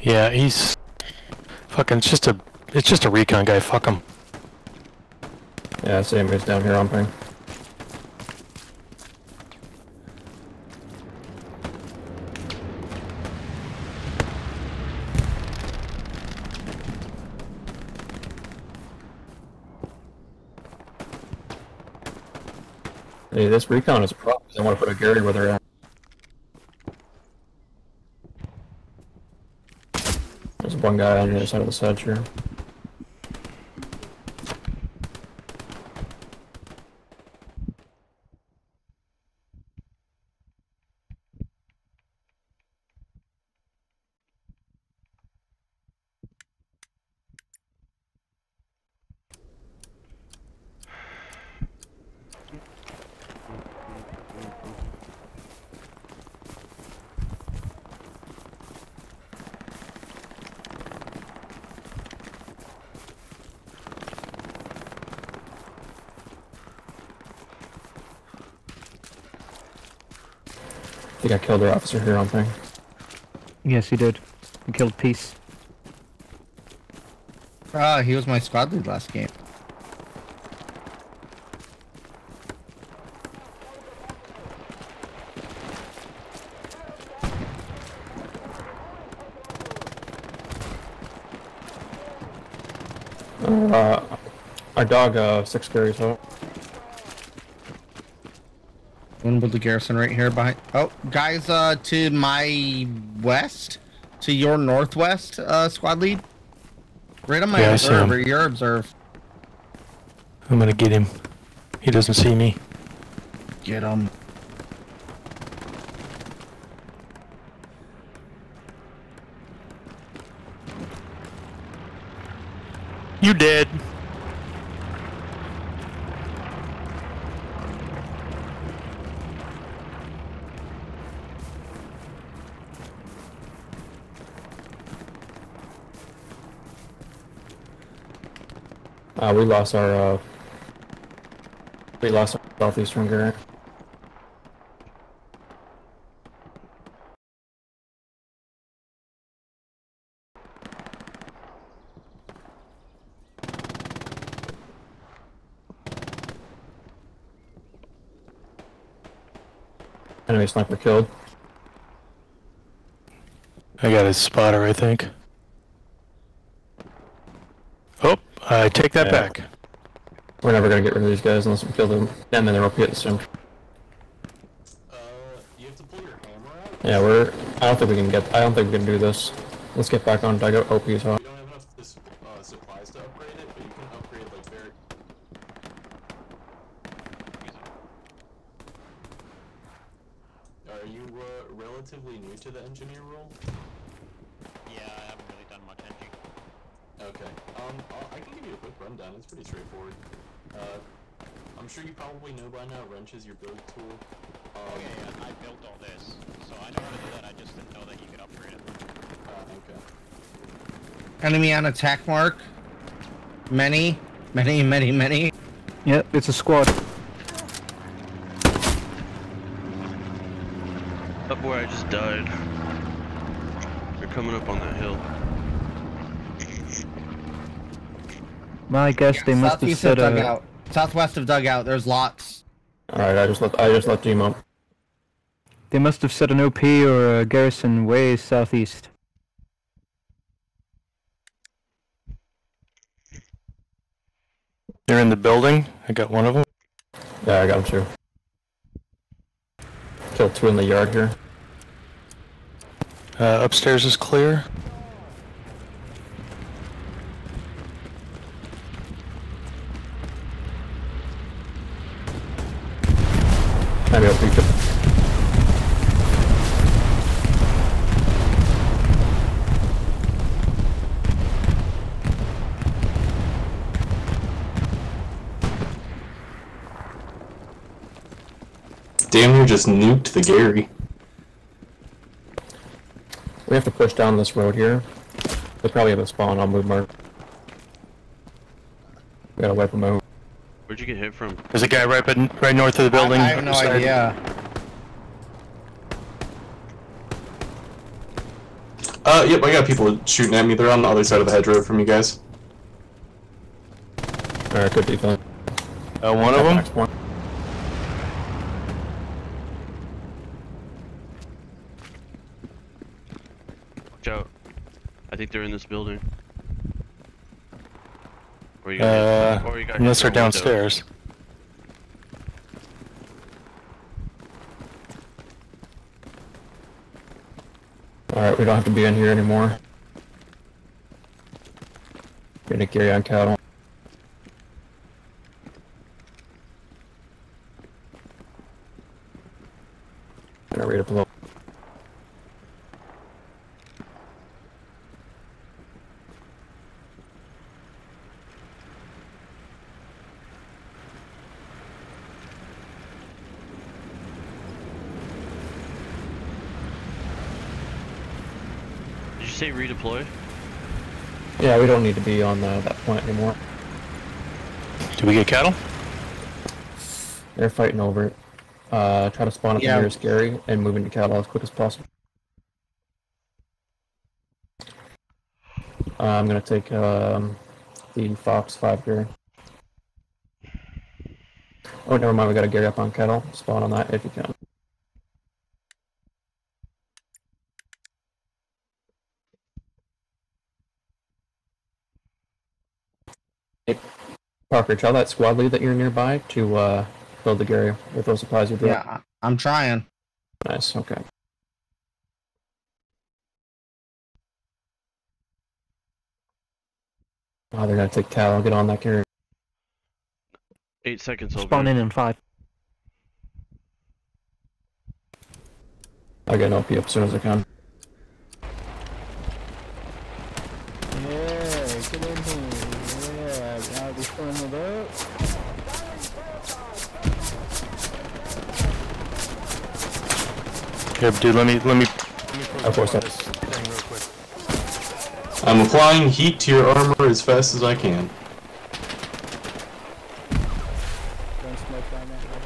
Yeah, he's fucking. It's just a. It's just a recon guy. Fuck him. Yeah, same is down here on ping. Hey, this recon is a problem. I want to put a Gary where they're at. There's one guy on the other side of the sedge here. Think I killed their officer here on thing. Yes, he did. He killed Peace. Ah, he was my squad lead last game. Uh, our dog, uh, six carries out. One with the garrison right here behind. Oh, guys, uh, to my west, to your northwest, uh, squad lead. Right on my Yeah, I observer. Your observe. I'm gonna get him. He doesn't see me. Get him. You dead. Uh, we lost our, uh, we lost our southeastern Gary. Enemy sniper killed. I got his spotter, I think. Oh, I take that Yeah. back. We're never gonna get rid of these guys unless we kill them. Them and their OP at the same. Uh, you have to pull your hammer out. Yeah, we're. I don't think we can get. I don't think we can do this. Let's get back on Dago OP's hot. We don't have enough this, uh, supplies to upgrade it, but you can upgrade like very. Are you uh, relatively new to the engineer role? Yeah, I haven't really done much engine. Okay. Um, I'll, I can give you a quick rundown. It's pretty straightforward. Uh, I'm sure you probably know by now wrench is your build tool. Um, Oh yeah, yeah, I built all this, so I know how to do that. I just didn't know that you could upgrade it. uh, okay. Enemy on attack mark. Many, many, many, many. Yep, it's a squad. Up where I just died. They're coming up on that hill. My guess they must have Southeast of set a. dugout. Southwest of dugout. There's lots. All right, I just let. I just left let up. They must have set an OP or a garrison way southeast. They're in the building. I got one of them. Yeah, I got him too. Killed two in the yard here. Uh, upstairs is clear. Maybe I'll peek it. Damn near just nuked the Gary. We have to push down this road here. They probably have a spawn on move mark. We gotta wipe them out. Where'd you get hit from? There's a guy right, but right north of the building. I, I have no Side. idea. Uh, yep, I got people shooting at me. They're on the other side of the hedgerow from you guys. Alright, good defense. Uh, one of them. Next one. Watch out. I think they're in this building. Or you got hit- Uh, or you got hit unless they're a window. downstairs. Alright, we don't have to be in here anymore. Gonna carry on cattle. Gonna read up a little. Did you say redeploy? Yeah, we don't need to be on uh, that point anymore. Do we get cattle? They're fighting over it. Uh, try to spawn up Yeah. the nearest Gary and move into cattle as quick as possible. Uh, I'm gonna take um, the Fox 5 Gary. Oh, never mind, we got a Gary up on cattle. Spawn on that if you can. Hey, Parker, tell that squad lead that you're nearby to uh, build the Gary with those supplies you brought. Yeah, I- I'm trying. Nice, okay. Oh, they're gonna take cattle. Get on that Gary. Eight seconds open. Spawn in in five. I'll get an LP up as soon as I can. Here, dude. Let me let me. Of course, that- this thing real quick. I'm applying heat to your armor as fast as I can. Don't smoke down that way.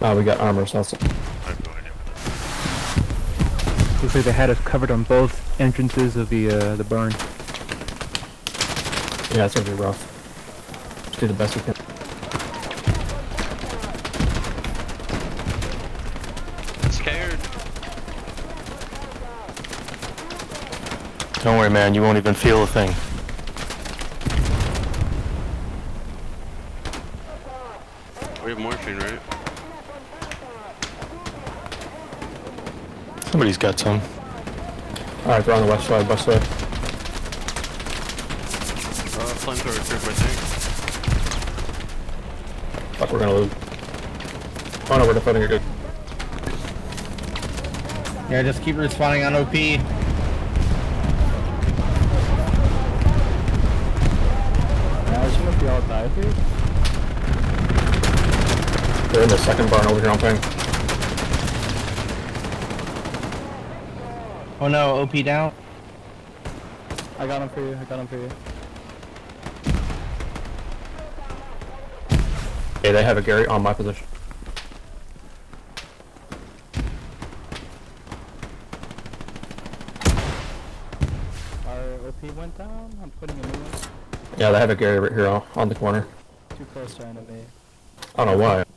Oh, we got armor, so Looks like they had us covered on both entrances of the uh, the burn. yeah, it's gonna be rough. Just do the best we can. that is. Scared. Don't worry, man. You won't even feel a thing. We have morphine, right? Somebody's got some. All right, they're on the west side. West side. Uh, flamethrower group, I think. Fuck, we're gonna lose. Oh no, we're defending it good. Yeah, just keep responding on OP. Imagine if we all died here. They're in the second barn over here on ping. Oh no, OP down. I got him for you. I got him for you. Hey, they have a Gary on my position. Our OP went down. I'm putting a new one. Yeah, they have a Gary right here on on the corner. Too close to enemy. I don't know why.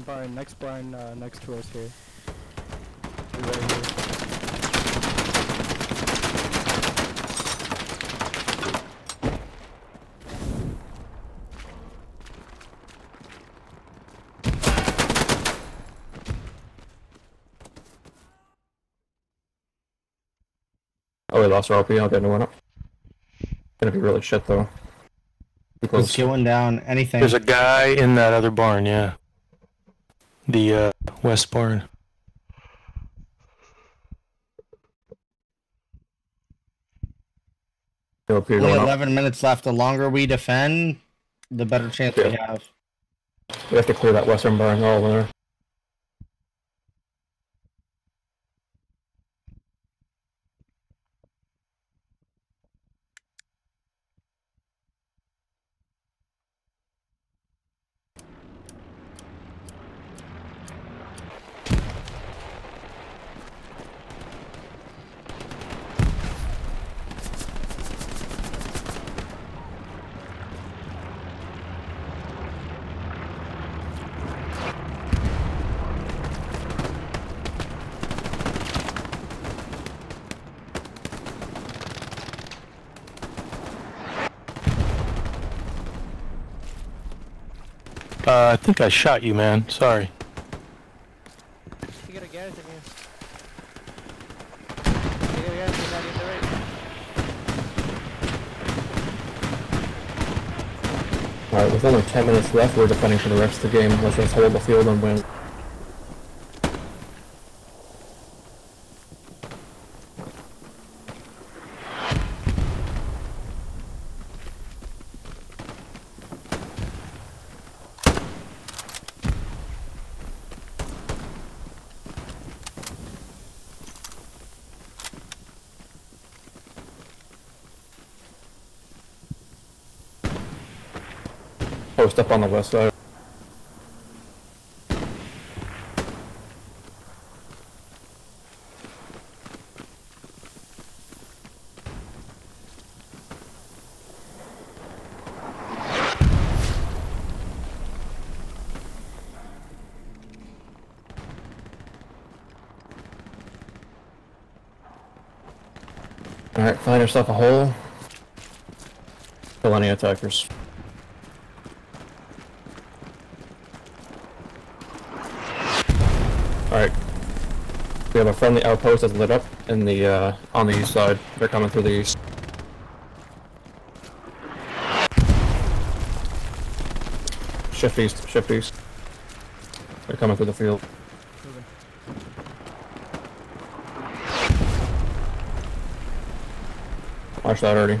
Hey, barn, next barn, uh, next to us here. Right here. Oh, we lost our RP. I'll get a new one up. Gonna be really shit though. Too Just close. going down. Anything. There's a guy in that other barn, yeah. The uh, west barn. Go up Only going up. 11 minutes left. The longer we defend, the better chance we have. We have to clear that western barn all there. I think I shot you, man. Sorry. You gotta get in here. You gotta get in that in the right. Alright, with only 10 minutes left, we're defending for the rest of the game. Let's just hold the field and win. Up on the west side. Alright, find yourself a hole. Kill any attackers. Alright. We have a friendly outpost that's lit up in the uh, on the east side. They're coming through the east. Shift east, shift east. They're coming through the field. Watch that already.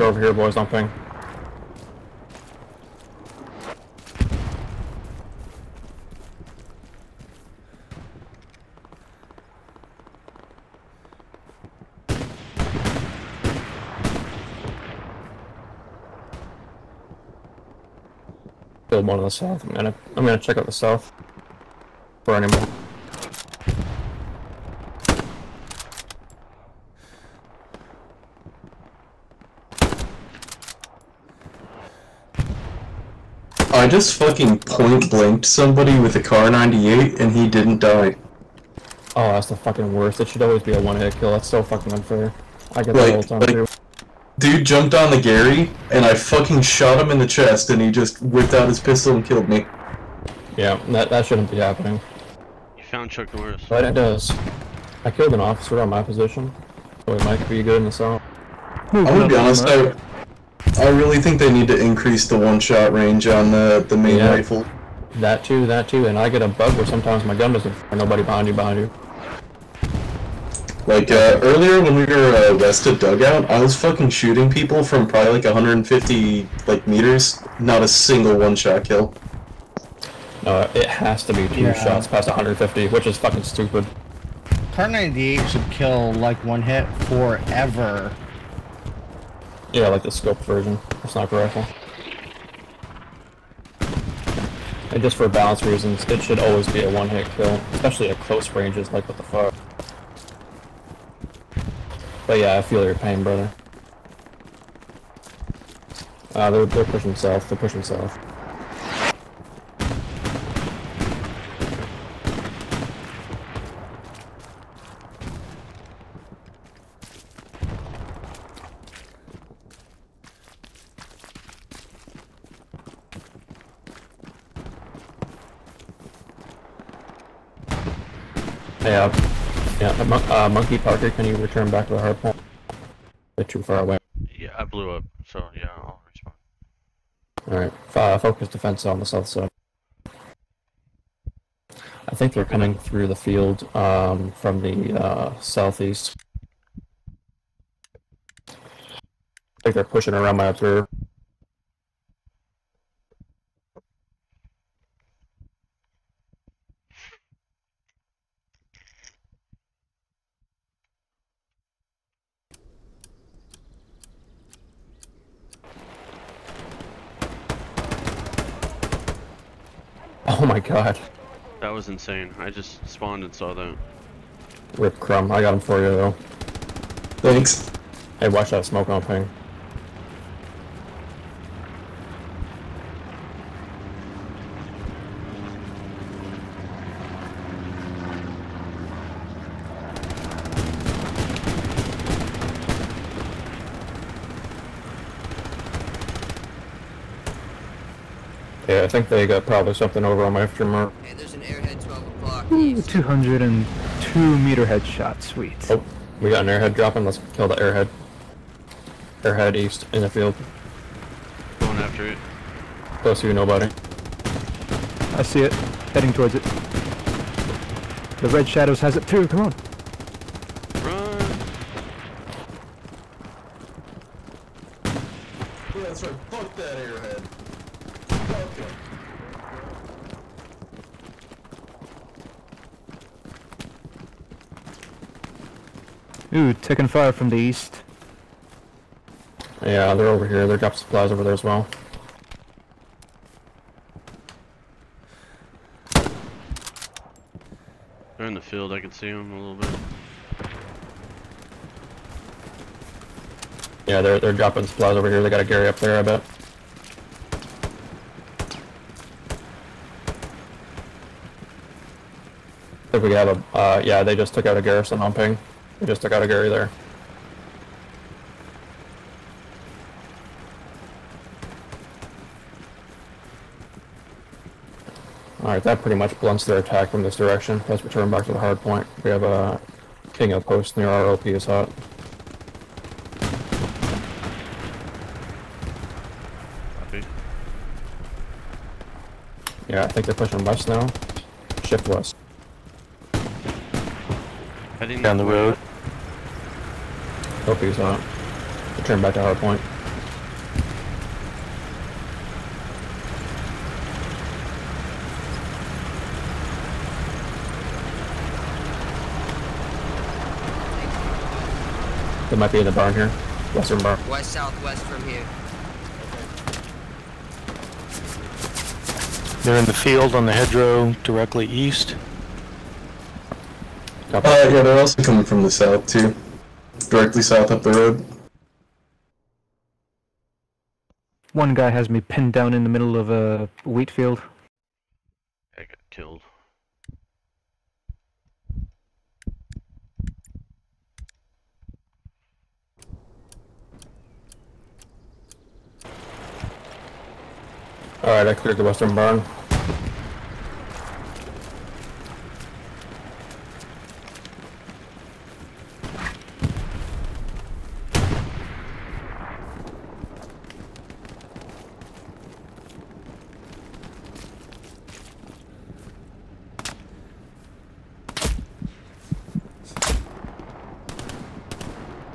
Over here, boys, don't ping. Build one on the south. I'm gonna I'm gonna check out the south for any more. I just fucking point blanked somebody with a Kar 98 and he didn't die. Oh, that's the fucking worst. It should always be a one-hit kill. That's so fucking unfair. I get that all the time Like- too. Dude jumped on the Gary and I fucking shot him in the chest and he just whipped out his pistol and killed me. Yeah, that that shouldn't be happening. You found Chuck Norris. But it does. I killed an officer on my position, so it might be good in the south. I'm gonna be honest, I, I really think they need to increase the one-shot range on the, the main Yeah. rifle. That too, that too, and I get a bug where sometimes my gun doesn't fire. Nobody behind you, behind you. Like, uh, earlier when we were uh, west of Dugout, I was fucking shooting people from probably like 150, like, meters. Not a single one-shot kill. Uh, it has to be two Yeah. shots past 150, which is fucking stupid. Kar 98 should kill like one hit forever. Yeah, like the scoped version, sniper rifle. And just for balance reasons, it should always be a one-hit kill, especially at close ranges like with the FAR. But yeah, I feel your pain, brother. Uh, they're, they're pushing south, they're pushing south. Yeah, yeah. Uh, Monkey Parker, can you return back to the hard point? They're too far away. Yeah, I blew up, so yeah, I'll respond. Alright, uh, focus defense on the south side. I think they're coming through the field um, from the uh, southeast. I think they're pushing around my observer. Oh my god. That was insane. I just spawned and saw that. Rip crumb. I got him for you though. Thanks. Hey, watch that smoke on ping. Yeah, I think they got probably something over on my aftermark. Hey, 202 meter headshot. Sweet. Oh, we got an airhead dropping. Let's kill the airhead. Airhead east in the field. Going after it. Close to you, nobody. I see it. Heading towards it. The red shadows has it too. Come on. Run! Yeah, that's right. Fuck that airhead. Fuck him. Ooh, taking fire from the east. Yeah, they're over here. They're dropping supplies over there as well. They're in the field. I can see them a little bit. Yeah, they're they're dropping supplies over here. They got a Gary up there, I bet. If we have a, uh, yeah, they just took out a garrison on ping. They just took out a Gary there. Alright, that pretty much blunts their attack from this direction. Let's return back to the hard point. We have a king outpost near our OP is hot. Copy. Yeah, I think they're pushing west now. Shift west. Heading Down the that way. road. OP is hot. Return back to hard point. They might be in the barn here. Western barn. West southwest from here. They're in the field on the hedgerow directly east. Copy. Uh, yeah, they're also coming from the south too. Directly south up the road. One guy has me pinned down in the middle of a wheat field. I got killed. Alright, I cleared the western barn.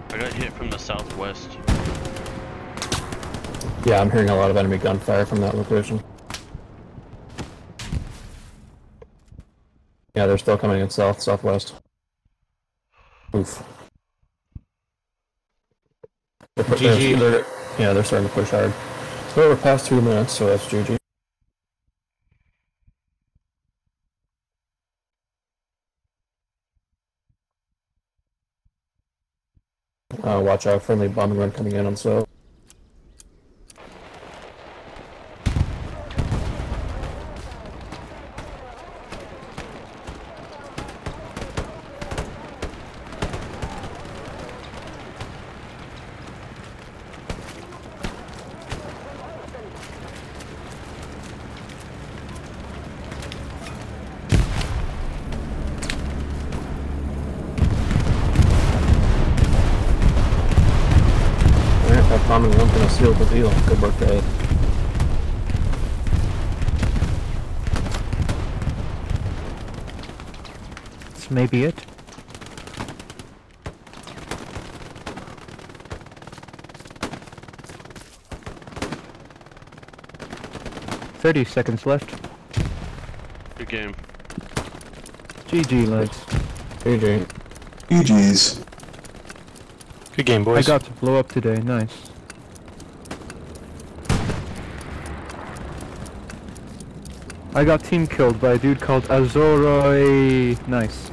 I got hit from the southwest. Yeah, I'm hearing a lot of enemy gunfire from that location. Yeah, they're still coming in south, southwest. Oof. They're, GG. They're, they're, yeah, they're starting to push hard. But we're past two minutes, so that's GG. Uh, watch out, friendly bombing run coming in on so. Alright, that bombing run's gonna seal the deal. Good work, guys. This may be it. Thirty seconds left. Good game. GG lads. GG. GG's. Good game, boys. I got to blow up today, nice. I got team killed by a dude called Azoroi. Nice.